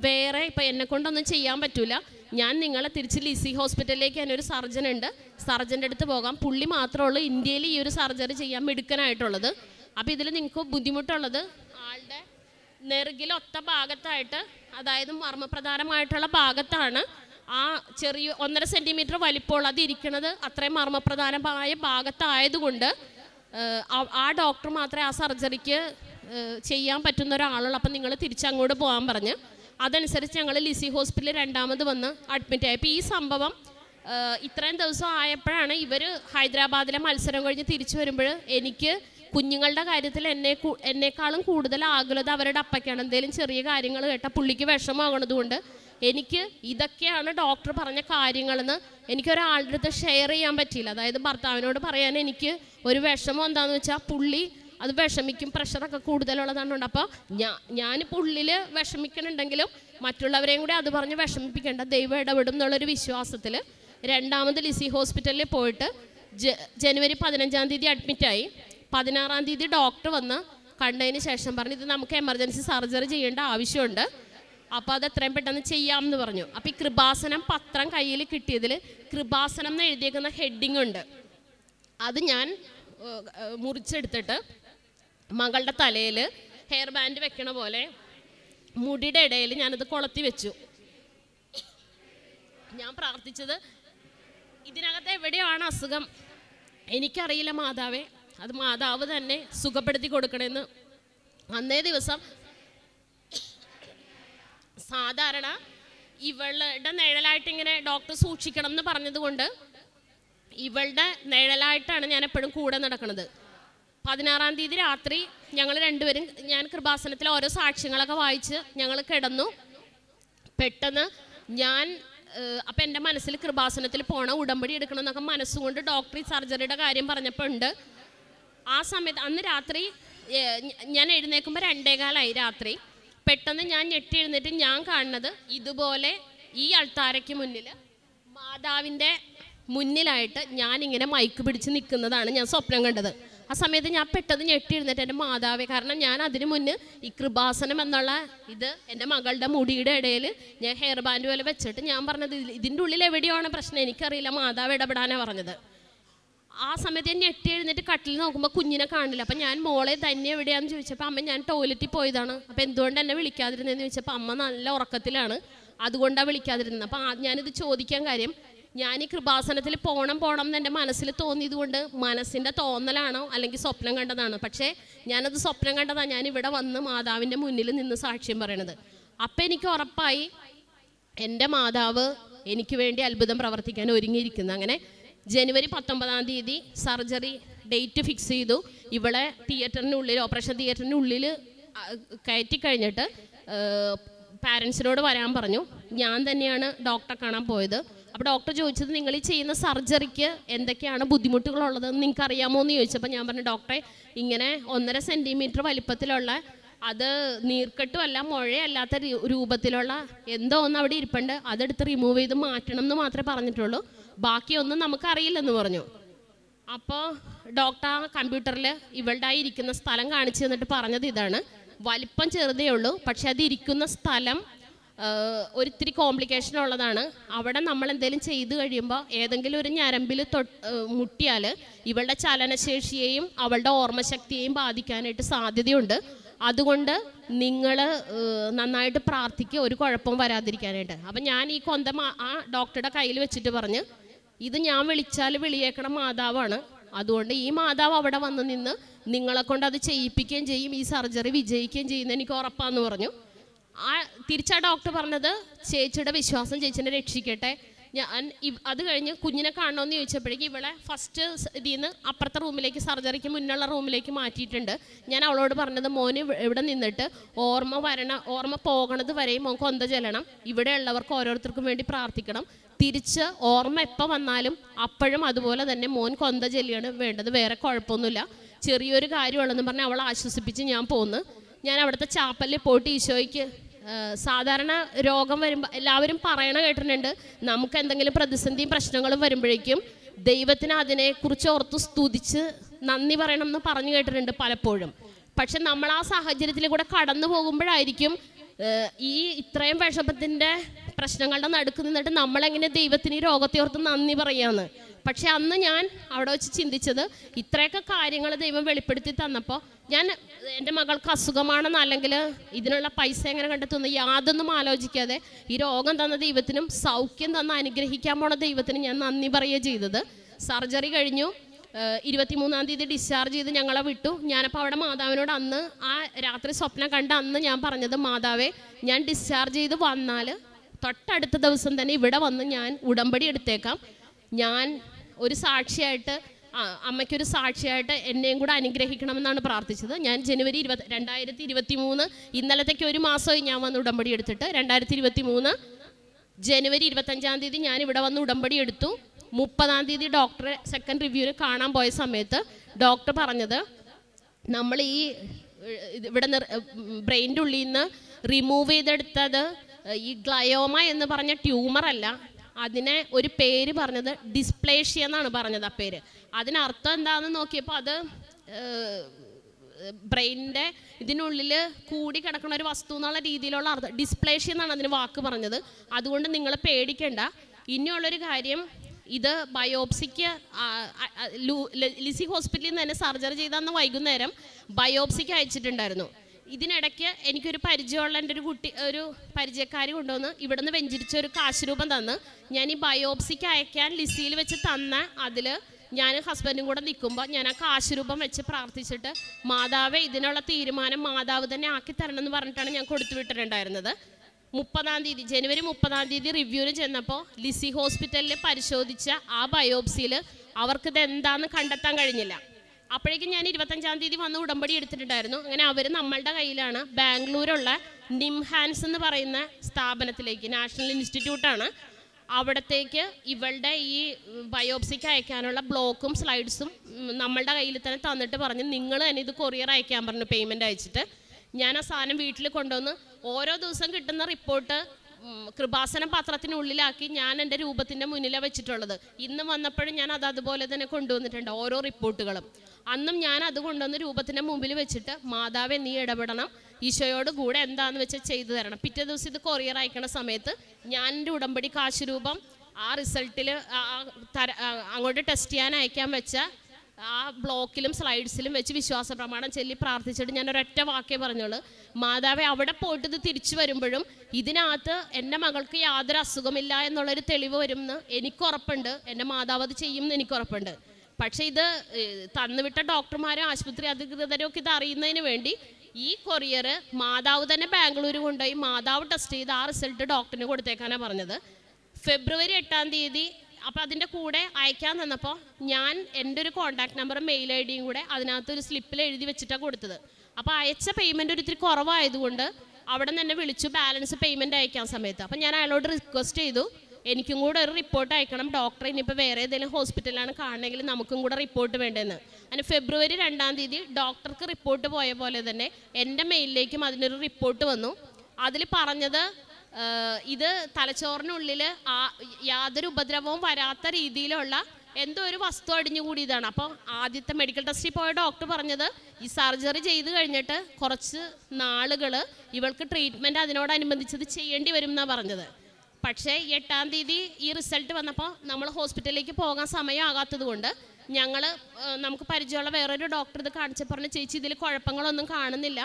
വേറെ ഇപ്പം എന്നെ കൊണ്ടൊന്നും ചെയ്യാൻ പറ്റില്ല ഞാൻ നിങ്ങളെ തിരിച്ച് ലിസി ഹോസ്പിറ്റലിലേക്ക് തന്നെ ഒരു സർജൻ സർജന്റെ അടുത്ത് പോകാം. പുള്ളി മാത്രമേ ഉള്ളൂ ഇന്ത്യയിൽ ഈ ഒരു സർജറി ചെയ്യാൻ മിടുക്കനായിട്ടുള്ളത്. അപ്പോൾ ഇതിൽ നിങ്ങൾക്ക് ബുദ്ധിമുട്ടുള്ളത് ആളുടെ നെറുകിലൊത്ത ഭാഗത്തായിട്ട് അതായത് മർമ്മപ്രധാനമായിട്ടുള്ള ഭാഗത്താണ്. ആ ചെറിയ ഒന്നര സെന്റിമീറ്റർ വലിപ്പമുള്ള അത് ഇരിക്കുന്നത് അത്രയും മർമ്മപ്രധാനമായ ഭാഗത്തായതുകൊണ്ട് ആ- ഡോക്ടർ മാത്രമേ ആ സർജറിക്ക് ചെയ്യാൻ പറ്റുന്ന ഒരാളുള്ളൂ. അപ്പം നിങ്ങൾ തിരിച്ചങ്ങോട്ട് പോകാൻ പറഞ്ഞ്. അതനുസരിച്ച് ഞങ്ങൾ ലിസി ഹോസ്പിറ്റലിൽ രണ്ടാമത് വന്ന് അഡ്മിറ്റ് ആയി. ഈ സംഭവം ഇത്രയും ദിവസം ആയപ്പോഴാണ് ഇവർ ഹൈദരാബാദിലെ മത്സരം കഴിഞ്ഞ് തിരിച്ചു വരുമ്പോൾ എനിക്ക് കുഞ്ഞുങ്ങളുടെ കാര്യത്തിൽ എന്നെ എന്നെക്കാളും കൂടുതൽ ആകുലത അവരുടെ അപ്പയ്ക്കാണ്. എന്തെങ്കിലും ചെറിയ കാര്യങ്ങൾ കേട്ട പുള്ളിക്ക് വിഷമമാകണതുകൊണ്ട് എനിക്ക് ഇതൊക്കെയാണ് ഡോക്ടർ പറഞ്ഞ കാര്യങ്ങളെന്ന് എനിക്കൊരാളുടെ അടുത്ത് ഷെയർ ചെയ്യാൻ പറ്റിയില്ല. അതായത് ഭർത്താവിനോട് പറയാൻ എനിക്ക് ഒരു വിഷമം എന്താണെന്ന് വെച്ചാൽ പുള്ളി അത് വിഷമിക്കും പ്രഷറൊക്കെ കൂടുതലുള്ളതാണ് അപ്പോൾ ഞാൻ ഞാനിപ്പോൾ ഉള്ളിൽ വിഷമിക്കണുണ്ടെങ്കിലും മറ്റുള്ളവരെയും കൂടി അത് പറഞ്ഞ് വിഷമിപ്പിക്കേണ്ട. ദൈവം ഇടപെടും എന്നുള്ളൊരു വിശ്വാസത്തിൽ രണ്ടാമത് ലിസി ഹോസ്പിറ്റലിൽ പോയിട്ട് ജനുവരി പതിനഞ്ചാം തീയതി അഡ്മിറ്റായി പതിനാറാം തീയതി ഡോക്ടർ വന്ന് കണ്ടതിന് ശേഷം പറഞ്ഞു ഇത് നമുക്ക് എമർജൻസി സർജറി ചെയ്യേണ്ട ആവശ്യമുണ്ട്. അപ്പോൾ അത് എത്രയും പെട്ടെന്ന് ചെയ്യാമെന്ന് പറഞ്ഞു. അപ്പോൾ ഈ കൃപാസനം പത്രം കയ്യിൽ കിട്ടിയതിൽ കൃപാസനം എന്ന് എഴുതിയേക്കുന്ന ഹെഡിങ് ഉണ്ട്. അത് ഞാൻ മുറിച്ചെടുത്തിട്ട് മകളുടെ തലയിൽ ഹെയർ ബാൻഡ് വെക്കണ പോലെ മുടിയുടെ ഇടയിൽ ഞാനത് കൊളത്തി വെച്ചു. ഞാൻ പ്രാർത്ഥിച്ചത് ഇതിനകത്ത് എവിടെയാണ് അസുഖം? എനിക്കറിയില്ല മാതാവേ. അത് മാതാവ് തന്നെ സുഖപ്പെടുത്തി കൊടുക്കണമെന്ന് അന്നേ ദിവസം സാധാരണ ഇവളുടെ നിഴലായിട്ട് ഇങ്ങനെ ഡോക്ടർ സൂക്ഷിക്കണം എന്ന് പറഞ്ഞതുകൊണ്ട് ഇവളുടെ നിഴലായിട്ടാണ് ഞാൻ എപ്പോഴും കൂടെ നടക്കുന്നത് പതിനാറാം തീയതി രാത്രി ഞങ്ങൾ രണ്ടുപേരും ഞാൻ കൃപാസനത്തിലെ ഓരോ സാക്ഷ്യങ്ങളൊക്കെ വായിച്ച് ഞങ്ങൾ കിടന്നു. പെട്ടെന്ന് ഞാൻ അപ്പം എന്റെ മനസ്സിൽ കൃപാസനത്തിൽ പോണ ഉടമ്പടി എടുക്കണം എന്നൊക്കെ മനസ്സുകൊണ്ട് ഡോക്ടർ സർജറിയുടെ കാര്യം പറഞ്ഞപ്പോൾ ഉണ്ട്. ആ സമയത്ത് അന്ന് രാത്രി ഞാൻ എഴുന്നേൽക്കുമ്പോൾ രണ്ടേകാലായി രാത്രി. പെട്ടെന്ന് ഞാൻ ഞെട്ടി എഴുന്നേറ്റ് ഞാൻ കാണുന്നത് ഇതുപോലെ ഈ അൾത്താരയ്ക്ക് മുന്നിൽ മാതാവിന്റെ മുന്നിലായിട്ട് ഞാനിങ്ങനെ മൈക്ക് പിടിച്ച് നിൽക്കുന്നതാണ് ഞാൻ സ്വപ്നം കണ്ടത്. ആ സമയത്ത് ഞാൻ പെട്ടെന്ന് ഞെട്ടി എഴുന്നേറ്റ് എന്റെ മാതാവെ കാരണം ഞാൻ അതിനു മുന്ന് ഈ കൃപാസനം എന്നുള്ള ഇത് എന്റെ മകളുടെ മുടിയുടെ ഇടയിൽ ഞാൻ ഹെയർ ബാൻഡ് പോലെ വെച്ചിട്ട് ഞാൻ പറഞ്ഞത് ഇതിന്റെ ഉള്ളിൽ എവിടെയാണ് പ്രശ്നം? എനിക്കറിയില്ല മാതാവ് ഇടപെടാനാണ് പറഞ്ഞത്. ആ സമയത്ത് ഞാൻ ഞെട്ടി എഴുന്നേറ്റ് കട്ടിൽ നോക്കുമ്പോൾ കുഞ്ഞിനെ കാണില്ല. അപ്പം ഞാൻ മോളെ തന്നെ എവിടെയാണെന്ന് ചോദിച്ചപ്പോൾ അമ്മ ഞാൻ ടോയ്ലറ്റിൽ പോയതാണ്. അപ്പം എന്തുകൊണ്ട് എന്നെ വിളിക്കാതിരുന്നതെന്ന് ചോദിച്ചപ്പോൾ അമ്മ നല്ല ഉറക്കത്തിലാണ്. അതുകൊണ്ടാണ് വിളിക്കാതിരുന്നത് അപ്പം ഞാനിത് ചോദിക്കാൻ കാര്യം ഞാൻ ഈ കൃപാസനത്തിൽ പോകണം പോകണം എന്ന് എന്റെ മനസ്സിൽ തോന്നിയത് കൊണ്ട് മനസ്സിന്റെ തോന്നലാണോ അല്ലെങ്കിൽ സ്വപ്നം കണ്ടതാണ്? പക്ഷേ ഞാനത് സ്വപ്നം കണ്ടതാണ് ഞാൻ ഇവിടെ വന്ന് മാതാവിന്റെ മുന്നിൽ നിന്ന് സാക്ഷ്യം പറയണത്. അപ്പം എനിക്ക് ഉറപ്പായി എന്റെ മാതാവ് എനിക്ക് വേണ്ടി അത്ഭുതം പ്രവർത്തിക്കാൻ ഒരുങ്ങിയിരിക്കുന്നു. അങ്ങനെ ജനുവരി പത്തൊമ്പതാം തീയതി സർജറി ഡേറ്റ് ഫിക്സ് ചെയ്തു. ഇവളെ തിയേറ്ററിനുള്ളിൽ ഓപ്പറേഷൻ തിയേറ്ററിനുള്ളിൽ കയറ്റി കഴിഞ്ഞിട്ട് പാരൻസിനോട് വരാൻ പറഞ്ഞു. ഞാൻ തന്നെയാണ് ഡോക്ടറെ കാണാൻ പോയത്. അപ്പോൾ ഡോക്ടർ ചോദിച്ചത് നിങ്ങൾ ഈ ചെയ്യുന്ന സർജറിക്ക് എന്തൊക്കെയാണ് ബുദ്ധിമുട്ടുകളുള്ളതെന്ന് നിങ്ങൾക്ക് അറിയാമോ എന്ന് ചോദിച്ചപ്പോൾ ഞാൻ പറഞ്ഞു ഡോക്ടറെ ഇങ്ങനെ ഒന്നര സെന്റിമീറ്റർ വലിപ്പത്തിലുള്ള അത് നീർക്കെട്ടുമല്ല മുഴയല്ലാത്ത രൂപത്തിലുള്ള എന്തോ ഒന്ന് അവിടെ ഇരിപ്പുണ്ട്. അതെടുത്ത് റിമൂവ് ചെയ്ത് മാറ്റണം എന്ന് മാത്രമേ പറഞ്ഞിട്ടുള്ളൂ. ബാക്കിയൊന്നും നമുക്കറിയില്ലെന്ന് പറഞ്ഞു. അപ്പോൾ ഡോക്ടർ ആ കമ്പ്യൂട്ടറിൽ ഇവളുടെ ഇരിക്കുന്ന സ്ഥലം കാണിച്ചു തന്നിട്ട് പറഞ്ഞത് ഇതാണ്. വലിപ്പം ചെറുതേ ഉള്ളൂ പക്ഷെ അത് ഇരിക്കുന്ന സ്ഥലം ഒരിത്തിരി കോംപ്ലിക്കേഷൻ ഉള്ളതാണ്. അവിടെ നമ്മൾ എന്തെങ്കിലും ചെയ്തു കഴിയുമ്പോൾ ഏതെങ്കിലും ഒരു ഞരമ്പിൽ മുട്ടിയാൽ ഇവളുടെ ചലനശേഷിയെയും അവളുടെ ഓർമ്മശക്തിയെയും ബാധിക്കാനായിട്ട് സാധ്യതയുണ്ട്. അതുകൊണ്ട് നിങ്ങൾ നന്നായിട്ട് പ്രാർത്ഥിക്കുക ഒരു കുഴപ്പവും വരാതിരിക്കാനായിട്ട്. അപ്പം ഞാൻ ഈ കൊന്തം ആ ഡോക്ടറുടെ കയ്യിൽ വെച്ചിട്ട് പറഞ്ഞ് ഇത് ഞാൻ വിളിച്ചാൽ വിളിയേക്കണ മാതാവാണ്. അതുകൊണ്ട് ഈ മാതാവ് അവിടെ വന്ന് നിന്ന് നിങ്ങളെ കൊണ്ട് അത് ചെയ്യിപ്പിക്കുകയും ചെയ്യും. ഈ സർജറി വിജയിക്കുകയും ചെയ്യുന്ന എനിക്ക് ഉറപ്പാന്ന് പറഞ്ഞു. ആ തിരിച്ചാ ഡോക്ടർ പറഞ്ഞത് ചേച്ചിയുടെ വിശ്വാസം ചേച്ചിനെ രക്ഷിക്കട്ടെ. ഞാൻ അത് കഴിഞ്ഞ് കുഞ്ഞിനെ കാണണമെന്ന് ചോദിച്ചപ്പോഴേക്കും ഇവളെ ഫസ്റ്റ് ഇതിൽ നിന്ന് അപ്പുറത്തെ റൂമിലേക്ക് സർജറിക്ക് മുന്നുള്ള റൂമിലേക്ക് മാറ്റിയിട്ടുണ്ട്. ഞാൻ അവളോട് പറഞ്ഞത് മോന് ഇവിടെ നിന്നിട്ട് ഓർമ്മ വരണ ഓർമ്മ പോകണത് വരെയും മോൻ കൊന്ത ചെല്ലണം. ഇവിടെ ഉള്ളവർക്ക് ഓരോരുത്തർക്കും വേണ്ടി പ്രാർത്ഥിക്കണം. തിരിച്ച് ഓർമ്മ എപ്പോൾ വന്നാലും അപ്പോഴും അതുപോലെ തന്നെ മോൻ കൊന്ത ചെല്ലിയാണ് വേണ്ടത്. വേറെ കുഴപ്പമൊന്നുമില്ല. ചെറിയൊരു കാര്യമുള്ളെന്ന് പറഞ്ഞ് അവളെ ആശ്വസിപ്പിച്ച് ഞാൻ പോന്ന്. ഞാൻ അവിടുത്തെ ചാപ്പലിൽ പോയിട്ട് ഈശോയ്ക്ക് സാധാരണ രോഗം വരുമ്പോൾ എല്ലാവരും പറയണ കേട്ടിട്ടുണ്ട്. നമുക്ക് എന്തെങ്കിലും പ്രതിസന്ധിയും പ്രശ്നങ്ങളും വരുമ്പോഴേക്കും ദൈവത്തിന് അതിനെക്കുറിച്ച് ഓർത്ത് സ്തുതിച്ച് നന്ദി പറയണം എന്ന് പറഞ്ഞു കേട്ടിട്ടുണ്ട് പലപ്പോഴും. പക്ഷെ നമ്മൾ ആ സാഹചര്യത്തിൽ കൂടെ കടന്നു പോകുമ്പോഴായിരിക്കും ഈ ഇത്രയും വിഷമത്തിന്റെ പ്രശ്നങ്ങളുടെ നടുക്ക് നിന്നിട്ട് നമ്മളെങ്ങനെ ദൈവത്തിന് ഈ രോഗത്തെ ഓർത്ത് നന്ദി പറയാന്ന്? പക്ഷെ അന്ന് ഞാൻ അവിടെ വെച്ച് ചിന്തിച്ചത് ഇത്രയൊക്കെ കാര്യങ്ങൾ ദൈവം വെളിപ്പെടുത്തി തന്നപ്പോൾ ഞാൻ എന്റെ മകൾക്ക് അസുഖമാണെന്ന് അല്ലെങ്കിൽ ഇതിനുള്ള പൈസ എങ്ങനെ കണ്ടെത്തുന്നു യാതൊന്നും ആലോചിക്കാതെ ഈ രോഗം തന്ന ദൈവത്തിനും സൗഖ്യം തന്ന അനുഗ്രഹിക്കാൻ പോണ ദൈവത്തിനും ഞാൻ നന്ദി പറയുക ചെയ്തത്. സർജറി കഴിഞ്ഞു. ഇരുപത്തിമൂന്നാം തീയതി ഡിസ്ചാർജ് ചെയ്ത് ഞങ്ങളെ വിട്ടു. ഞാനപ്പോൾ അവിടെ മാതാവിനോട് അന്ന് ആ രാത്രി സ്വപ്നം കണ്ട അന്ന് ഞാൻ പറഞ്ഞത് മാതാവേ ഞാൻ ഡിസ്ചാർജ് ചെയ്ത് വന്നാൽ തൊട്ടടുത്ത ദിവസം തന്നെ ഇവിടെ വന്ന് ഞാൻ ഉടമ്പടി എടുത്തേക്കാം. ഞാൻ ഒരു സാക്ഷിയായിട്ട് അമ്മയ്ക്കൊരു സാക്ഷിയായിട്ട് എന്നെയും കൂടെ അനുഗ്രഹിക്കണമെന്നാണ് പ്രാർത്ഥിച്ചത്. ഞാൻ ജനുവരി ഇരുപത്തി രണ്ടായിരത്തി ഇരുപത്തി മൂന്ന് ഇന്നലത്തേക്ക് ഒരു മാസമായി ഞാൻ വന്ന് ഉടമ്പടി എടുത്തിട്ട് രണ്ടായിരത്തി ഇരുപത്തി മൂന്ന് ജനുവരി ഇരുപത്തഞ്ചാം തീയതി ഞാൻ ഇവിടെ വന്ന് ഉടമ്പടി എടുത്തു. മുപ്പതാം തീയതി ഡോക്ടറെ സെക്കൻഡ് റിവ്യൂവിന് കാണാൻ പോയ സമയത്ത് ഡോക്ടർ പറഞ്ഞത് നമ്മൾ ഈ ഇവിടെ ബ്രെയിന്റെ ഉള്ളിൽ നിന്ന് റിമൂവ് ചെയ്തെടുത്തത് ഈ ഗ്ലയോമ എന്ന് പറഞ്ഞ ട്യൂമർ അല്ല. അതിനെ ഒരു പേര് പറഞ്ഞത് ഡിസ്പ്ലേഷ്യ എന്നാണ് പറഞ്ഞത് ആ പേര്. അതിനർത്ഥം എന്താണെന്ന് നോക്കിയപ്പോൾ അത് ബ്രെയിനിന്റെ ഇതിനുള്ളിൽ കൂടി കിടക്കുന്ന ഒരു വസ്തു എന്നുള്ള രീതിയിലുള്ള അർത്ഥം. ഡിസ്പ്ലേഷ്യ എന്നാണ് അതിന് വാക്ക് പറഞ്ഞത്. അതുകൊണ്ട് നിങ്ങൾ പേടിക്കേണ്ട. ഇനിയുള്ളൊരു കാര്യം ഇത് ബയോപ്സിക്ക് ലിസി ഹോസ്പിറ്റലിൽ നിന്ന് തന്നെ സർജറി ചെയ്ത അന്ന് വൈകുന്നേരം ബയോപ്സിക്ക് അയച്ചിട്ടുണ്ടായിരുന്നു. ഇതിനിടയ്ക്ക് എനിക്കൊരു പരിചയമുള്ള എന്റെ ഒരു കുട്ടി ഒരു പരിചയക്കാരി കൊണ്ടുവന്ന് ഇവിടുന്ന് വെഞ്ചരിച്ച ഒരു കാശ് രൂപം തന്ന് ഞാൻ ഈ ബയോപ്സിക്ക് അയക്കാൻ ലിസിയിൽ വെച്ച് തന്ന അതിൽ ഞാൻ ഹസ്ബൻഡും കൂടെ നിൽക്കുമ്പോൾ ഞാൻ ആ കാശ് രൂപം വെച്ച് പ്രാർത്ഥിച്ചിട്ട് മാതാവേ ഇതിനുള്ള തീരുമാനം മാതാവ് തന്നെ ആക്കി തരണം എന്ന് പറഞ്ഞിട്ടാണ് ഞാൻ കൊടുത്തു വിട്ടിട്ടുണ്ടായിരുന്നത്. മുപ്പതാം തീയതി ജനുവരി മുപ്പതാം തീയതി റിവ്യൂവിന് ചെന്നപ്പോൾ ലിസി ഹോസ്പിറ്റലിൽ പരിശോധിച്ച ആ ബയോപ്സിയിൽ അവർക്കിത് എന്താണെന്ന് കണ്ടെത്താൻ കഴിഞ്ഞില്ല. അപ്പോഴേക്കും ഞാൻ ഇരുപത്തഞ്ചാം തീയതി വന്ന് ഉടമ്പടി എടുത്തിട്ടുണ്ടായിരുന്നു. അങ്ങനെ അവർ നമ്മളുടെ കയ്യിലാണ് ബാംഗ്ലൂരുള്ള നിംഹാൻസ് എന്ന് പറയുന്ന സ്ഥാപനത്തിലേക്ക് നാഷണൽ ഇൻസ്റ്റിറ്റ്യൂട്ടാണ് അവിടത്തേക്ക് ഇവളുടെ ഈ ബയോപ്സിക്ക് അയക്കാനുള്ള ബ്ലോക്കും സ്ലൈഡ്സും നമ്മളുടെ കയ്യിൽ തന്നെ തന്നിട്ട് പറഞ്ഞ്. നിങ്ങൾ തന്നെ ഇത് കൊറിയർ അയക്കാൻ പറഞ്ഞു പേയ്മെന്റ് അയച്ചിട്ട്. ഞാൻ ആ സാധനം വീട്ടിൽ കൊണ്ടുവന്ന് ഓരോ ദിവസം കിട്ടുന്ന റിപ്പോർട്ട് കൃപാസന പത്രത്തിനുള്ളിലാക്കി ഞാൻ എന്റെ രൂപത്തിന്റെ മുന്നിലാണ് വെച്ചിട്ടുള്ളത്. ഇന്ന് വന്നപ്പോഴും ഞാൻ അത് അതുപോലെ തന്നെ കൊണ്ടുവന്നിട്ടുണ്ട് ഓരോ റിപ്പോർട്ടുകളും. അന്നും ഞാൻ അത് കൊണ്ടുവന്ന് രൂപത്തിന്റെ മുമ്പിൽ വെച്ചിട്ട് മാതാവെ നീ ഇടപെടണം. ഈശോയോട് കൂടെ എന്താണെന്ന് വെച്ചാൽ ചെയ്തു തരണം. പിറ്റേ ദിവസം ഇത് കൊറിയർ അയക്കണ സമയത്ത് ഞാൻ എന്റെ ഉടമ്പടി കാശ് രൂപം ആ റിസൾട്ടിൽ അങ്ങോട്ട് ടെസ്റ്റ് ചെയ്യാൻ അയക്കാൻ വെച്ച ആ ബ്ലോക്കിലും സ്ലൈഡ്സിലും വെച്ച് വിശ്വാസ പ്രമാണം ചൊല്ലി പ്രാർത്ഥിച്ചിട്ട് ഞാൻ ഒരൊറ്റ വാക്കേ പറഞ്ഞോളൂ. മാതാവെ അവിടെ പോയിട്ട് ഇത് തിരിച്ചു വരുമ്പോഴും ഇതിനകത്ത് എന്റെ മകൾക്ക് യാതൊരു അസുഖമില്ല എന്നുള്ളൊരു തെളിവ് വരുമെന്ന് എനിക്ക് ഉറപ്പുണ്ട്. എന്റെ മാതാവ് അത് ചെയ്യുമെന്ന് എനിക്ക് ഉറപ്പുണ്ട്. പക്ഷേ ഇത് തന്നുവിട്ട ഡോക്ടർമാരും ആശുപത്രി അധികൃതരും ഒക്കെ ഇത് അറിയുന്നതിന് വേണ്ടി ഈ കൊറിയർ മാതാവ് തന്നെ ബാംഗ്ലൂർ കൊണ്ടുപോയി മാതാവ് ടെസ്റ്റ് ചെയ്ത് ആ റിസൾട്ട് ഡോക്ടറിന് കൊടുത്തേക്കാനാണ് പറഞ്ഞത്. ഫെബ്രുവരി എട്ടാം തീയതി അപ്പോൾ അതിന്റെ കൂടെ അയക്കാൻ തന്നപ്പോൾ ഞാൻ എന്റെ ഒരു കോൺടാക്ട് നമ്പറും മെയിൽ ഐ ഡിയും കൂടെ അതിനകത്ത് ഒരു സ്ലിപ്പിൽ എഴുതി വെച്ചിട്ടാണ് കൊടുത്തത്. അപ്പോൾ അയച്ച പേയ്മെന്റ് ഒരു ഇത്തിരി കുറവായതുകൊണ്ട് അവിടെ നിന്ന് എന്നെ വിളിച്ചു ബാലൻസ് പേയ്മെന്റ് അയക്കാൻ സമയത്ത്. അപ്പോൾ ഞാൻ അയാളോട് റിക്വസ്റ്റ് ചെയ്തു എനിക്കും കൂടെ ഒരു റിപ്പോർട്ട് അയക്കണം. ഡോക്ടറെ ഇനിയിപ്പോൾ വേറെ ഏതെങ്കിലും ഹോസ്പിറ്റലാണ് കാണണമെങ്കിൽ നമുക്കും കൂടെ റിപ്പോർട്ട് വേണ്ടതെന്ന് അതിന് ഫെബ്രുവരി രണ്ടാം തീയതി ഡോക്ടർക്ക് റിപ്പോർട്ട് പോയ പോലെ തന്നെ എന്റെ മെയിലിലേക്കും അതിനൊരു റിപ്പോർട്ട് വന്നു. അതിൽ പറഞ്ഞത് ഇത് തലച്ചോറിനുള്ളിൽ യാതൊരു ഉപദ്രവവും വരാത്ത രീതിയിലുള്ള എന്തോ ഒരു വസ്തു അടിഞ്ഞുകൂടിയതാണ്. അപ്പോൾ ആദ്യത്തെ മെഡിക്കൽ ടെസ്റ്റിൽ പോയ ഡോക്ടർ പറഞ്ഞത് ഈ സർജറി ചെയ്ത് കഴിഞ്ഞിട്ട് കുറച്ച് നാളുകൾ ഇവൾക്ക് ട്രീറ്റ്മെന്റ് അതിനോടനുബന്ധിച്ചത് ചെയ്യേണ്ടി വരും എന്നാണ് പറഞ്ഞത്. പക്ഷേ എട്ടാം തീയതി ഈ റിസൾട്ട് വന്നപ്പോൾ നമ്മൾ ഹോസ്പിറ്റലിലേക്ക് പോകാൻ സമയമാകാത്തത് കൊണ്ട് ഞങ്ങൾ നമുക്ക് പരിചയമുള്ള വേറൊരു ഡോക്ടർ ഇത് കാണിച്ച് പറഞ്ഞു ചേച്ചി ഇതിൽ കുഴപ്പങ്ങളൊന്നും കാണുന്നില്ല.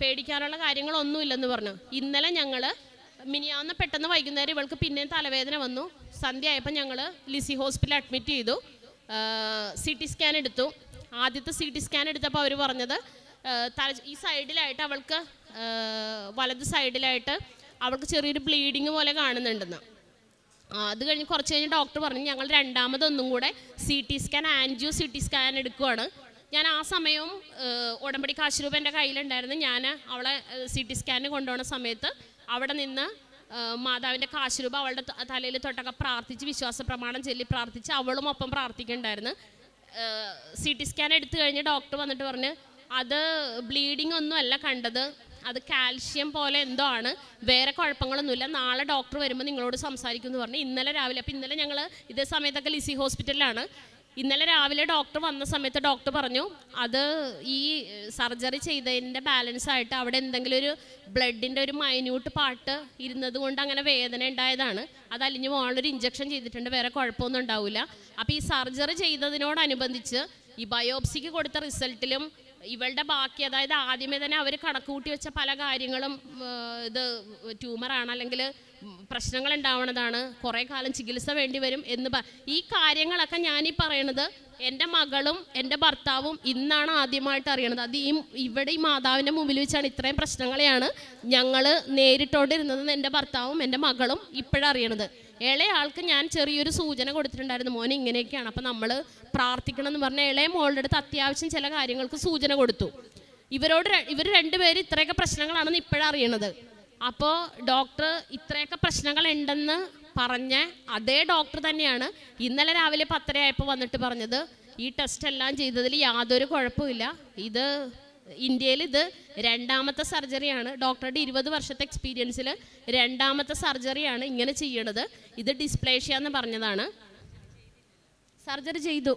പേടിക്കാനുള്ള കാര്യങ്ങളൊന്നുമില്ലെന്ന് പറഞ്ഞു. ഇന്നലെ ഞങ്ങൾ മിനിയാന്ന് പെട്ടെന്ന് വൈകുന്നേരം ഇവൾക്ക് പിന്നെയും തലവേദന വന്നു. സന്ധ്യ ആയപ്പോൾ ഞങ്ങൾ ലിസി ഹോസ്പിറ്റലിൽ അഡ്മിറ്റ് ചെയ്തു. സി ടി സ്കാൻ എടുത്തു. ആദ്യത്തെ സി ടി സ്കാൻ എടുത്തപ്പോൾ അവർ പറഞ്ഞത് ഈ സൈഡിലായിട്ട് അവൾക്ക് വലത് സൈഡിലായിട്ട് അവൾക്ക് ചെറിയൊരു ബ്ലീഡിങ് പോലെ കാണുന്നുണ്ടെന്ന്. അത് കഴിഞ്ഞ് കുറച്ച് കഴിഞ്ഞ് ഡോക്ടർ പറഞ്ഞു ഞങ്ങൾ രണ്ടാമതൊന്നും കൂടെ C T scan angio C T scan എടുക്കുവാണ്. ഞാൻ ആ സമയവും ഉടമ്പടി കാശ് രൂപ എന്റെ കയ്യിലുണ്ടായിരുന്നു. ഞാൻ അവളെ സി ടി സ്കാനിന് കൊണ്ടുപോകുന്ന സമയത്ത് അവിടെ നിന്ന് മാതാവിന്റെ കാശുരൂപ അവളുടെ തലയിൽ തൊട്ടൊക്കെ പ്രാർത്ഥിച്ച് വിശ്വാസ പ്രമാണം ചൊല്ലി പ്രാർത്ഥിച്ച് അവളും ഒപ്പം പ്രാർത്ഥിക്കുന്നുണ്ടായിരുന്നു. സി ടി സ്കാൻ എടുത്തു കഴിഞ്ഞ് ഡോക്ടർ വന്നിട്ട് പറഞ്ഞ് അത് ബ്ലീഡിംഗ് ഒന്നും അല്ല കണ്ടത്. അത് കാൽഷ്യം പോലെ എന്തോ ആണ്. വേറെ കുഴപ്പങ്ങളൊന്നുമില്ല. നാളെ ഡോക്ടർ വരുമ്പോൾ നിങ്ങളോട് സംസാരിക്കും എന്ന് പറഞ്ഞ്. ഇന്നലെ രാവിലെ അപ്പോൾ ഇന്നലെ ഞങ്ങൾ ഇതേ സമയത്തൊക്കെ ലിസി ഹോസ്പിറ്റലിലാണ് ഇന്നലെ രാവിലെ ഡോക്ടർ വന്ന സമയത്ത് ഡോക്ടർ പറഞ്ഞു അത് ഈ സർജറി ചെയ്തതിന്റെ ബാലൻസ് ആയിട്ട് അവിടെ എന്തെങ്കിലും ഒരു ബ്ലഡിന്റെ ഒരു മൈന്യൂട്ട് പാട്ട് ഇരുന്നത് കൊണ്ട് അങ്ങനെ വേദന ഉണ്ടായതാണ്. അത് അലിഞ്ഞു പോകാനുള്ളൊരു ഇഞ്ചക്ഷൻ ചെയ്തിട്ടുണ്ട് വേറെ കുഴപ്പമൊന്നും ഉണ്ടാവില്ല അപ്പോൾ ഈ സർജറി ചെയ്തതിനോടനുബന്ധിച്ച് ഈ ബയോപ്സിക്ക് കൊടുത്ത റിസൾട്ടിലും ഇവളുടെ ബാക്കി അതായത് ആദ്യമേ തന്നെ അവർ കണക്കുകൂട്ടി വെച്ച പല കാര്യങ്ങളും ഇത് ട്യൂമറാണ് അല്ലെങ്കിൽ പ്രശ്നങ്ങൾ ഉണ്ടാവണതാണ് കുറേ കാലം ചികിത്സ വേണ്ടി വരും എന്ന് ഈ കാര്യങ്ങളൊക്കെ ഞാനീ പറയണത് എന്റെ മകളും എന്റെ ഭർത്താവും ഇന്നാണ് ആദ്യമായിട്ട് അറിയണത്. അത് ഈ ഇവിടെ ഈ മാതാവിന്റെ മുമ്പിൽ വെച്ചാണ് ഇത്രയും പ്രശ്നങ്ങളെയാണ് ഞങ്ങൾ നേരിട്ടോണ്ടിരുന്നത് എന്റെ ഭർത്താവും എന്റെ മകളും ഇപ്പോഴറിയണത് ഇളയ ആൾക്ക് ഞാൻ ചെറിയൊരു സൂചന കൊടുത്തിട്ടുണ്ടായിരുന്നു. മോനെ ഇങ്ങനെയൊക്കെയാണ്. അപ്പം നമ്മൾ പ്രാർത്ഥിക്കണം എന്ന് പറഞ്ഞാൽ ഇളയ മോളുടെ അടുത്ത് അത്യാവശ്യം ചില കാര്യങ്ങൾക്ക് സൂചന കൊടുത്തു. ഇവരോട് ഇവർ രണ്ടുപേരും ഇത്രയൊക്കെ പ്രശ്നങ്ങളാണെന്ന് ഇപ്പോഴറിയണത് അപ്പോൾ ഡോക്ടർ ഇത്രയൊക്കെ പ്രശ്നങ്ങൾ ഉണ്ടെന്ന് പറഞ്ഞ അതേ ഡോക്ടർ തന്നെയാണ് ഇന്നലെ രാവിലെ പത്തരയായപ്പോൾ വന്നിട്ട് പറഞ്ഞത് ഈ ടെസ്റ്റ് എല്ലാം ചെയ്തതിൽ യാതൊരു കുഴപ്പമില്ല ഇത് ഇന്ത്യയിൽ ഇത് രണ്ടാമത്തെ സർജറിയാണ്. ഡോക്ടറുടെ ഇരുപത് വർഷത്തെ എക്സ്പീരിയൻസിൽ രണ്ടാമത്തെ സർജറിയാണ് ഇങ്ങനെ ചെയ്യണത്. ഇത് ഡിസ്പ്ലേഷ്യ എന്ന് പറഞ്ഞതാണ്. സർജറി ചെയ്തു.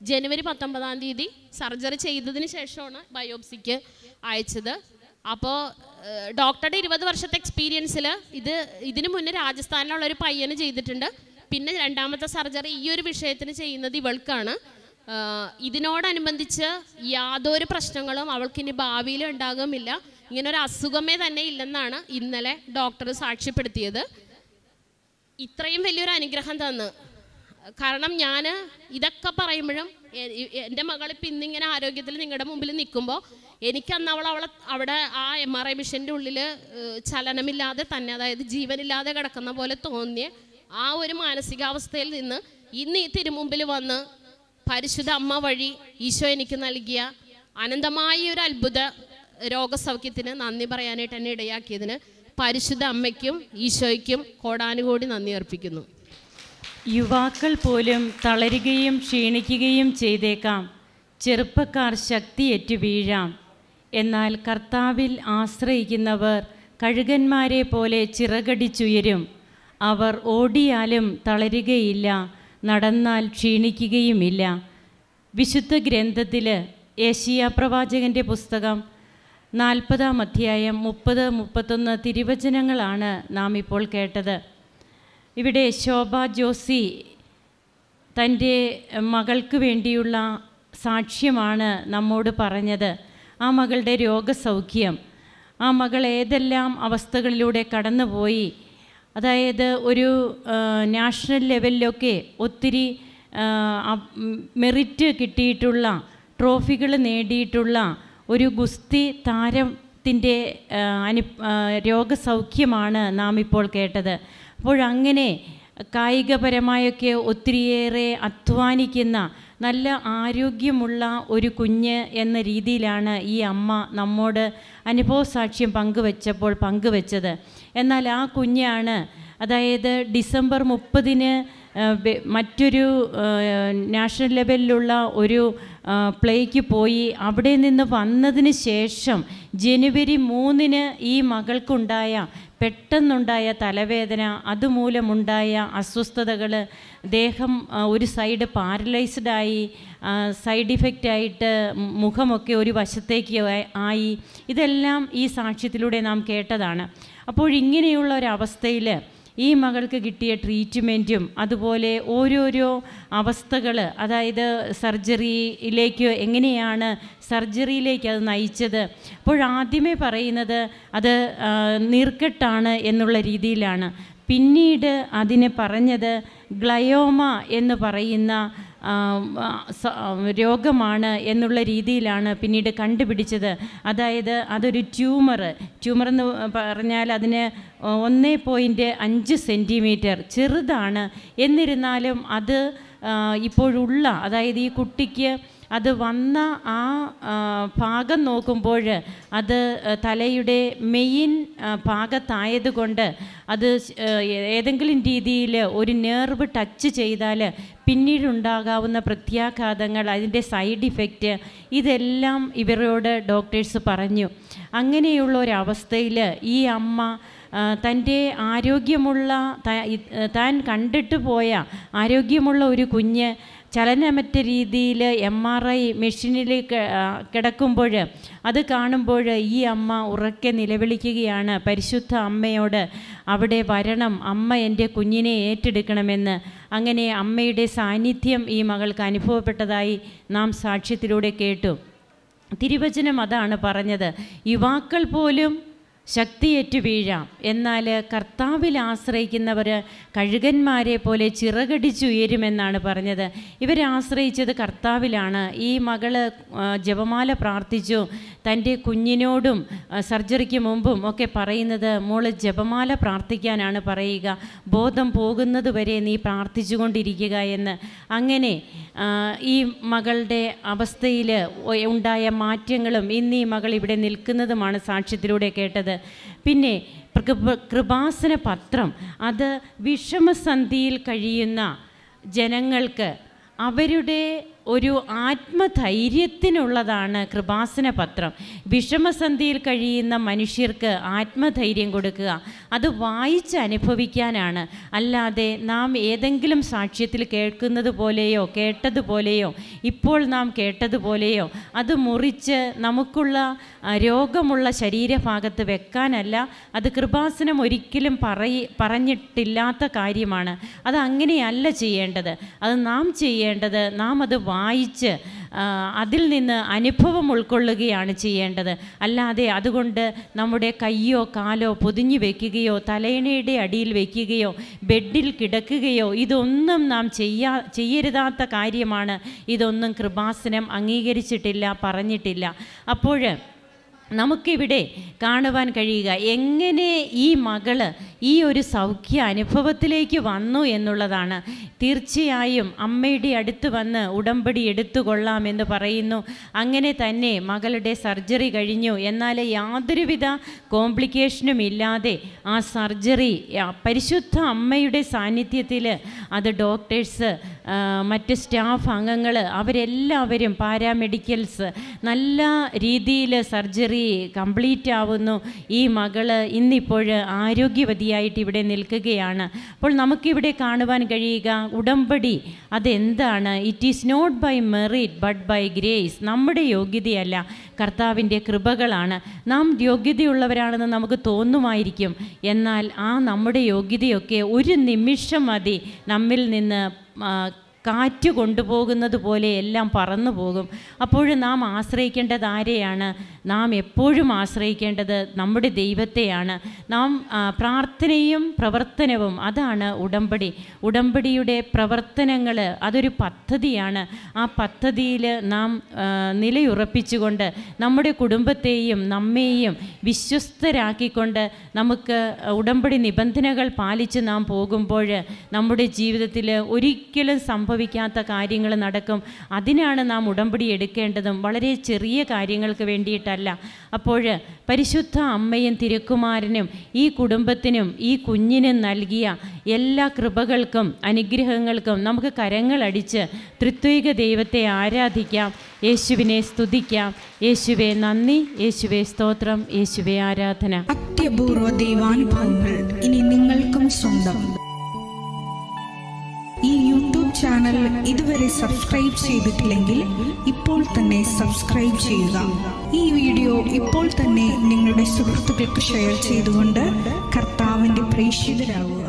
ജനുവരി പത്തൊമ്പതാം തീയതി സർജറി ചെയ്തതിന് ശേഷമാണ് ബയോപ്സിക്ക് അയച്ചത്. അപ്പോൾ ഡോക്ടറുടെ ഇരുപത് വർഷത്തെ എക്സ്പീരിയൻസിൽ ഇത് ഇതിനു മുന്നേ രാജസ്ഥാനിലുള്ള ഒരു പയ്യന് ചെയ്തിട്ടുണ്ട്. പിന്നെ രണ്ടാമത്തെ സർജറി ഈ ഒരു വിഷയത്തിന് ചെയ്യുന്നത് ഇവൾക്കാണ്. ഇതിനോടനുബന്ധിച്ച് യാതൊരു പ്രശ്നങ്ങളും അവൾക്കിനി ഭാവിയിൽ ഉണ്ടാകുമില്ല ഇങ്ങനെ ഒരു അസുഖമേ തന്നെ ഇല്ലെന്നാണ് ഇന്നലെ ഡോക്ടർ സാക്ഷ്യപ്പെടുത്തിയത്. ഇത്രയും വലിയൊരു അനുഗ്രഹം തന്ന്. കാരണം ഞാൻ ഇതൊക്കെ പറയുമ്പോഴും എന്റെ മകൾ ഇപ്പം ഇന്നിങ്ങനെ ആരോഗ്യത്തിൽ നിങ്ങളുടെ മുമ്പിൽ നിൽക്കുമ്പോൾ എനിക്കന്ന് അവൾ അവളെ അവിടെ ആ എം ആർ ഐ മിഷന്റെ ഉള്ളിൽ ചലനമില്ലാതെ തന്നെ അതായത് ജീവനില്ലാതെ കിടക്കുന്ന പോലെ തോന്നിയ ആ ഒരു മാനസികാവസ്ഥയിൽ നിന്ന് ഇന്ന് ഈ തിരുമുമ്പിൽ വന്ന് പരിശുദ്ധ അമ്മ വഴി ഈശോ എനിക്ക് നൽകിയ അനന്തമായ ഒരു അത്ഭുത രോഗസൗഖ്യത്തിന് നന്ദി പറയാനായിട്ട് എന്നെ ഇടയാക്കിയതിന് പരിശുദ്ധ അമ്മയ്ക്കും ഈശോയ്ക്കും കോടാനുകോടി നന്ദി അർപ്പിക്കുന്നു. യുവാക്കൾ പോലും തളരുകയും ക്ഷീണിക്കുകയും ചെയ്തേക്കാം. ചെറുപ്പക്കാർ ശക്തിയേറ്റു വീഴാം. എന്നാൽ കർത്താവിൽ ആശ്രയിക്കുന്നവർ കഴുകന്മാരെ പോലെ ചിറകടിച്ചുയരും. അവർ ഓടിയാലും തളരുകയില്ല നടന്നാൽ ക്ഷീണിക്കുകയുമില്ല. വിശുദ്ധ ഗ്രന്ഥത്തിൽ ഏഷ്യ പ്രവാചകന്റെ പുസ്തകം നാൽപ്പതാം അധ്യായം മുപ്പത് മുപ്പത്തൊന്ന് തിരുവചനങ്ങളാണ് നാം ഇപ്പോൾ കേട്ടത്. ഇവിടെ ശോഭ ജോസി തന്റെ മകൾക്ക് വേണ്ടിയുള്ള സാക്ഷ്യമാണ് നമ്മോട് പറഞ്ഞത്. ആ മകളുടെ രോഗസൗഖ്യം ആ മകൾ ഏതെല്ലാം അവസ്ഥകളിലൂടെ കടന്നുപോയി അതായത് ഒരു നാഷണൽ ലെവലിലൊക്കെ ഒത്തിരി മെറിറ്റ് കിട്ടിയിട്ടുള്ള ട്രോഫികൾ നേടിയിട്ടുള്ള ഒരു ഗുസ്തി താരത്തിന്റെ അനു രോഗസൗഖ്യമാണ് നാം ഇപ്പോൾ കേട്ടത്. അപ്പോഴങ്ങനെ കായികപരമായൊക്കെ ഒത്തിരിയേറെ അധ്വാനിക്കുന്ന നല്ല ആരോഗ്യമുള്ള ഒരു കുഞ്ഞ് എന്ന രീതിയിലാണ് ഈ അമ്മ നമ്മോട് അനുഭവസാക്ഷ്യം പങ്കുവച്ചപ്പോൾ പങ്കുവച്ചത്. എന്നാൽ ആ കുഞ്ഞാണ് അതായത് ഡിസംബർ മുപ്പതിന് മറ്റൊരു നാഷണൽ ലെവലിലുള്ള ഒരു പ്ലേക്ക് പോയി. അവിടെ നിന്ന് വന്നതിന് ശേഷം ജനുവരി മൂന്നിന് ഈ മകൾക്കുണ്ടായ പെട്ടെന്നുണ്ടായ തലവേദന അതുമൂലമുണ്ടായ അസ്വസ്ഥതകൾ ദേഹം ഒരു സൈഡ് പാരലൈസ്ഡായി സൈഡ് ഇഫക്റ്റ് ആയിട്ട് മുഖമൊക്കെ ഒരു വശത്തേക്ക് ആയി- ആയി. ഇതെല്ലാം ഈ സാക്ഷ്യത്തിലൂടെ നാം കേട്ടതാണ്. അപ്പോൾ ഇങ്ങനെയുള്ള ഒരവസ്ഥയിൽ ഈ മകൾക്ക് കിട്ടിയ ട്രീറ്റ്മെന്റും അതുപോലെ ഓരോരോ അവസ്ഥകൾ അതായത് സർജറിയിലേക്ക് എങ്ങനെയാണ് സർജറിയിലേക്ക് അത് നയിച്ചത്. അപ്പോൾ ആദ്യമേ പറയുന്നത് അത് നീർക്കെട്ടാണ് എന്നുള്ള രീതിയിലാണ്. പിന്നീട് അതിനെ പറഞ്ഞത് ഗ്ലയോമ എന്ന് പറയുന്ന രോഗമാണ് എന്നുള്ള രീതിയിലാണ് പിന്നീട് കണ്ടുപിടിച്ചത്. അതായത് അതൊരു ട്യൂമർ. ട്യൂമർ എന്ന് പറഞ്ഞാൽ അതിന് ഒന്നേ പോയിന്റ് അഞ്ച് സെന്റിമീറ്റർ ചെറുതാണ്. എന്നിരുന്നാലും അത് ഇപ്പോഴുള്ള അതായത് ഈ കുട്ടിക്ക് അത് വന്ന ആ ഭാഗം നോക്കുമ്പോൾ അത് തലയുടെ മെയിൻ ഭാഗത്തായതുകൊണ്ട് അത് ഏതെങ്കിലും രീതിയിൽ ഒരു നേർവ് ടച്ച് ചെയ്താൽ പിന്നീടുണ്ടാകാവുന്ന പ്രത്യാഘാതങ്ങൾ അതിന്റെ സൈഡ് ഇഫക്റ്റ് ഇതെല്ലാം ഇവരോട് ഡോക്ടേഴ്സ് പറഞ്ഞു. അങ്ങനെയുള്ള ഒരവസ്ഥയിൽ ഈ അമ്മ തന്റെ ആരോഗ്യമുള്ള താൻ കണ്ടിട്ട് പോയ ആരോഗ്യമുള്ള ഒരു കുഞ്ഞ് ചലനമറ്റ രീതിയിൽ എം ആർ ഐ മെഷീനിൽ കിടക്കുമ്പോൾ അത് കാണുമ്പോൾ ഈ അമ്മ ഉറക്കെ നിലവിളിക്കുകയാണ്. പരിശുദ്ധ അമ്മയോട് അവിടെ വരണം അമ്മ എന്റെ കുഞ്ഞിനെ ഏറ്റെടുക്കണമെന്ന്. അങ്ങനെ അമ്മയുടെ സാന്നിധ്യം ഈ മകൾക്ക് അനുഭവപ്പെട്ടതായി നാം സാക്ഷ്യത്തിലൂടെ കേട്ടു. തിരുവചനം അതാണ് പറഞ്ഞത്. യുവാക്കൾ പോലും ശക്തിയേറ്റു വീഴാം. എന്നാൽ കർത്താവിൽ ആശ്രയിക്കുന്നവർ കഴുകന്മാരെ പോലെ ചിറകടിച്ചുയരുമെന്നാണ് പറഞ്ഞത്. ഇവരെ ആശ്രയിച്ചത് കർത്താവിലാണ്. ഈ മകൾ ജപമാല പ്രാർത്ഥിച്ചു. തന്റെ കുഞ്ഞിനോടും സർജറിക്ക് മുമ്പും ഒക്കെ പറയുന്നത് മോൾ ജപമാല പ്രാർത്ഥിക്കാനാണ് പറയുക. ബോധം പോകുന്നത് വരെ നീ പ്രാർത്ഥിച്ചുകൊണ്ടിരിക്കുക എന്ന്. അങ്ങനെ ഈ മകളുടെ അവസ്ഥയിൽ ഉണ്ടായ മാറ്റങ്ങളും ഇന്ന് ഈ മകൾ ഇവിടെ നിൽക്കുന്നതുമാണ് സാക്ഷ്യത്തിലൂടെ കേട്ടത്. പിന്നെ കൃപ- കൃപാസന പത്രം അത് വിഷമസന്ധിയിൽ കഴിയുന്ന ജനങ്ങൾക്ക് അവരുടെ ഒരു ആത്മധൈര്യത്തിനുള്ളതാണ് കൃപാസന പത്രം. വിഷമസന്ധിയിൽ കഴിയുന്ന മനുഷ്യർക്ക് ആത്മധൈര്യം കൊടുക്കുക അത് വായിച്ച് അനുഭവിക്കാനാണ്. അല്ലാതെ നാം ഏതെങ്കിലും സാക്ഷ്യത്തിൽ കേൾക്കുന്നത് പോലെയോ കേട്ടതുപോലെയോ ഇപ്പോൾ നാം കേട്ടതുപോലെയോ അത് മുറിച്ച് നമുക്കുള്ള രോഗമുള്ള ശരീരഭാഗത്ത് വെക്കാനല്ല അത് കൃപാസനം ഒരിക്കലും പറയി പറഞ്ഞിട്ടില്ലാത്ത കാര്യമാണ്. അത് അങ്ങനെയല്ല ചെയ്യേണ്ടത്. അത് നാം ചെയ്യേണ്ടത് നാം അത് വായിച്ച് അതിൽ നിന്ന് അനുഭവം ഉൾക്കൊള്ളുകയാണ് ചെയ്യേണ്ടത്. അല്ലാതെ അതുകൊണ്ട് നമ്മുടെ കയ്യോ കാലോ പൊതിഞ്ഞു വെക്കുകയോ തലയിണയുടെ അടിയിൽ വെക്കുകയോ ബെഡിൽ കിടക്കുകയോ ഇതൊന്നും നാം ചെയ്യാ ചെയ്യരുതാത്ത കാര്യമാണ്. ഇതൊന്നും കൃപാസനം അംഗീകരിച്ചിട്ടില്ല പറഞ്ഞിട്ടില്ല. അപ്പോൾ നമുക്കിവിടെ കാണുവാൻ കഴിയുക എങ്ങനെ ഈ മകൾ ഈ ഒരു സൗഖ്യ അനുഭവത്തിലേക്ക് വന്നു എന്നുള്ളതാണ്. തീർച്ചയായും അമ്മയുടെ അടുത്ത് വന്ന് ഉടമ്പടി എടുത്തുകൊള്ളാമെന്ന് പറയുന്നു. അങ്ങനെ തന്നെ മകളുടെ സർജറി കഴിഞ്ഞു. എന്നാൽ യാതൊരുവിധ കോംപ്ലിക്കേഷനും ഇല്ലാതെ ആ സർജറി പരിശുദ്ധ അമ്മയുടെ സാന്നിധ്യത്തിൽ അത് ഡോക്ടേഴ്സ് മറ്റ് സ്റ്റാഫ് അംഗങ്ങൾ അവരെല്ലാവരും പാരാമെഡിക്കൽസ് നല്ല രീതിയിൽ സർജറി കംപ്ലീറ്റ് ആവുന്നു. ഈ മകൾ ഇന്നിപ്പോൾ ആരോഗ്യവതിയായിട്ട് ഇവിടെ നിൽക്കുകയാണ്. അപ്പോൾ നമുക്കിവിടെ കാണുവാൻ കഴിയുക ഉടമ്പടി അതെന്താണ്? It is not by merit but by grace നമ്മുടെ യോഗ്യതയല്ല കർത്താവിന്റെ കൃപകളാണ്. നാം യോഗ്യതയുള്ളവരാണെന്ന് നമുക്ക് തോന്നുമായിരിക്കും. എന്നാൽ ആ നമ്മുടെ യോഗ്യതയൊക്കെ ഒരു നിമിഷം മതി നമ്മിൽ നിന്ന് കാറ്റ് കൊണ്ടുപോകുന്നത് പോലെ എല്ലാം പറന്നു പോകും. അപ്പോൾ നാം ആശ്രയിക്കേണ്ടത് ആരെയാണ്? നാം എപ്പോഴും ആശ്രയിക്കേണ്ടത് നമ്മുടെ ദൈവത്തെയാണ്. നാം പ്രാർത്ഥനയും പ്രവർത്തനവും അതാണ് ഉടമ്പടി. ഉടമ്പടിയുടെ പ്രവർത്തനങ്ങൾ അതൊരു പദ്ധതിയാണ്. ആ പദ്ധതിയിൽ നാം നിലയുറപ്പിച്ചുകൊണ്ട് നമ്മുടെ കുടുംബത്തെയും നമ്മെയും വിശ്വസ്തരാക്കിക്കൊണ്ട് നമുക്ക് ഉടമ്പടി നിബന്ധനകൾ പാലിച്ച് നാം പോകുമ്പോൾ നമ്മുടെ ജീവിതത്തിൽ ഒരിക്കലും സംഭവിക്കാത്ത കാര്യങ്ങൾ നടക്കും അതിനാണ് നാം ഉടമ്പടി എടുക്കേണ്ടതും വളരെ ചെറിയ കാര്യങ്ങൾക്ക് വേണ്ടിയിട്ടല്ല. അപ്പോൾ പരിശുദ്ധ അമ്മയും തിരുക്കുമാരനും ഈ കുടുംബത്തിനും ഈ കുഞ്ഞിനും നൽകിയ എല്ലാ കൃപകൾക്കും അനുഗ്രഹങ്ങൾക്കും നമുക്ക് കരങ്ങളടിച്ച് തൃത്വിക ദൈവത്തെ ആരാധിക്കാം. യേശുവിനെ സ്തുതിക്കാം. യേശുവെ നന്ദി. യേശുവെ സ്തോത്രം. യേശുവെ ആരാധന. അത്യപൂർവ ദൈവാനുഭവങ്ങൾ ഇനി നിങ്ങൾക്കും സ്വന്തം. ഈ യൂട്യൂബ് ചാനൽ ഇതുവരെ സബ്സ്ക്രൈബ് ചെയ്തിട്ടില്ലെങ്കിൽ ഇപ്പോൾ തന്നെ സബ്സ്ക്രൈബ് ചെയ്യുക. ഈ വീഡിയോ ഇപ്പോൾ തന്നെ നിങ്ങളുടെ സുഹൃത്തുക്കൾക്ക് ഷെയർ ചെയ്തുകൊണ്ട് കർത്താവിന്റെ പ്രേക്ഷിതരാകുക.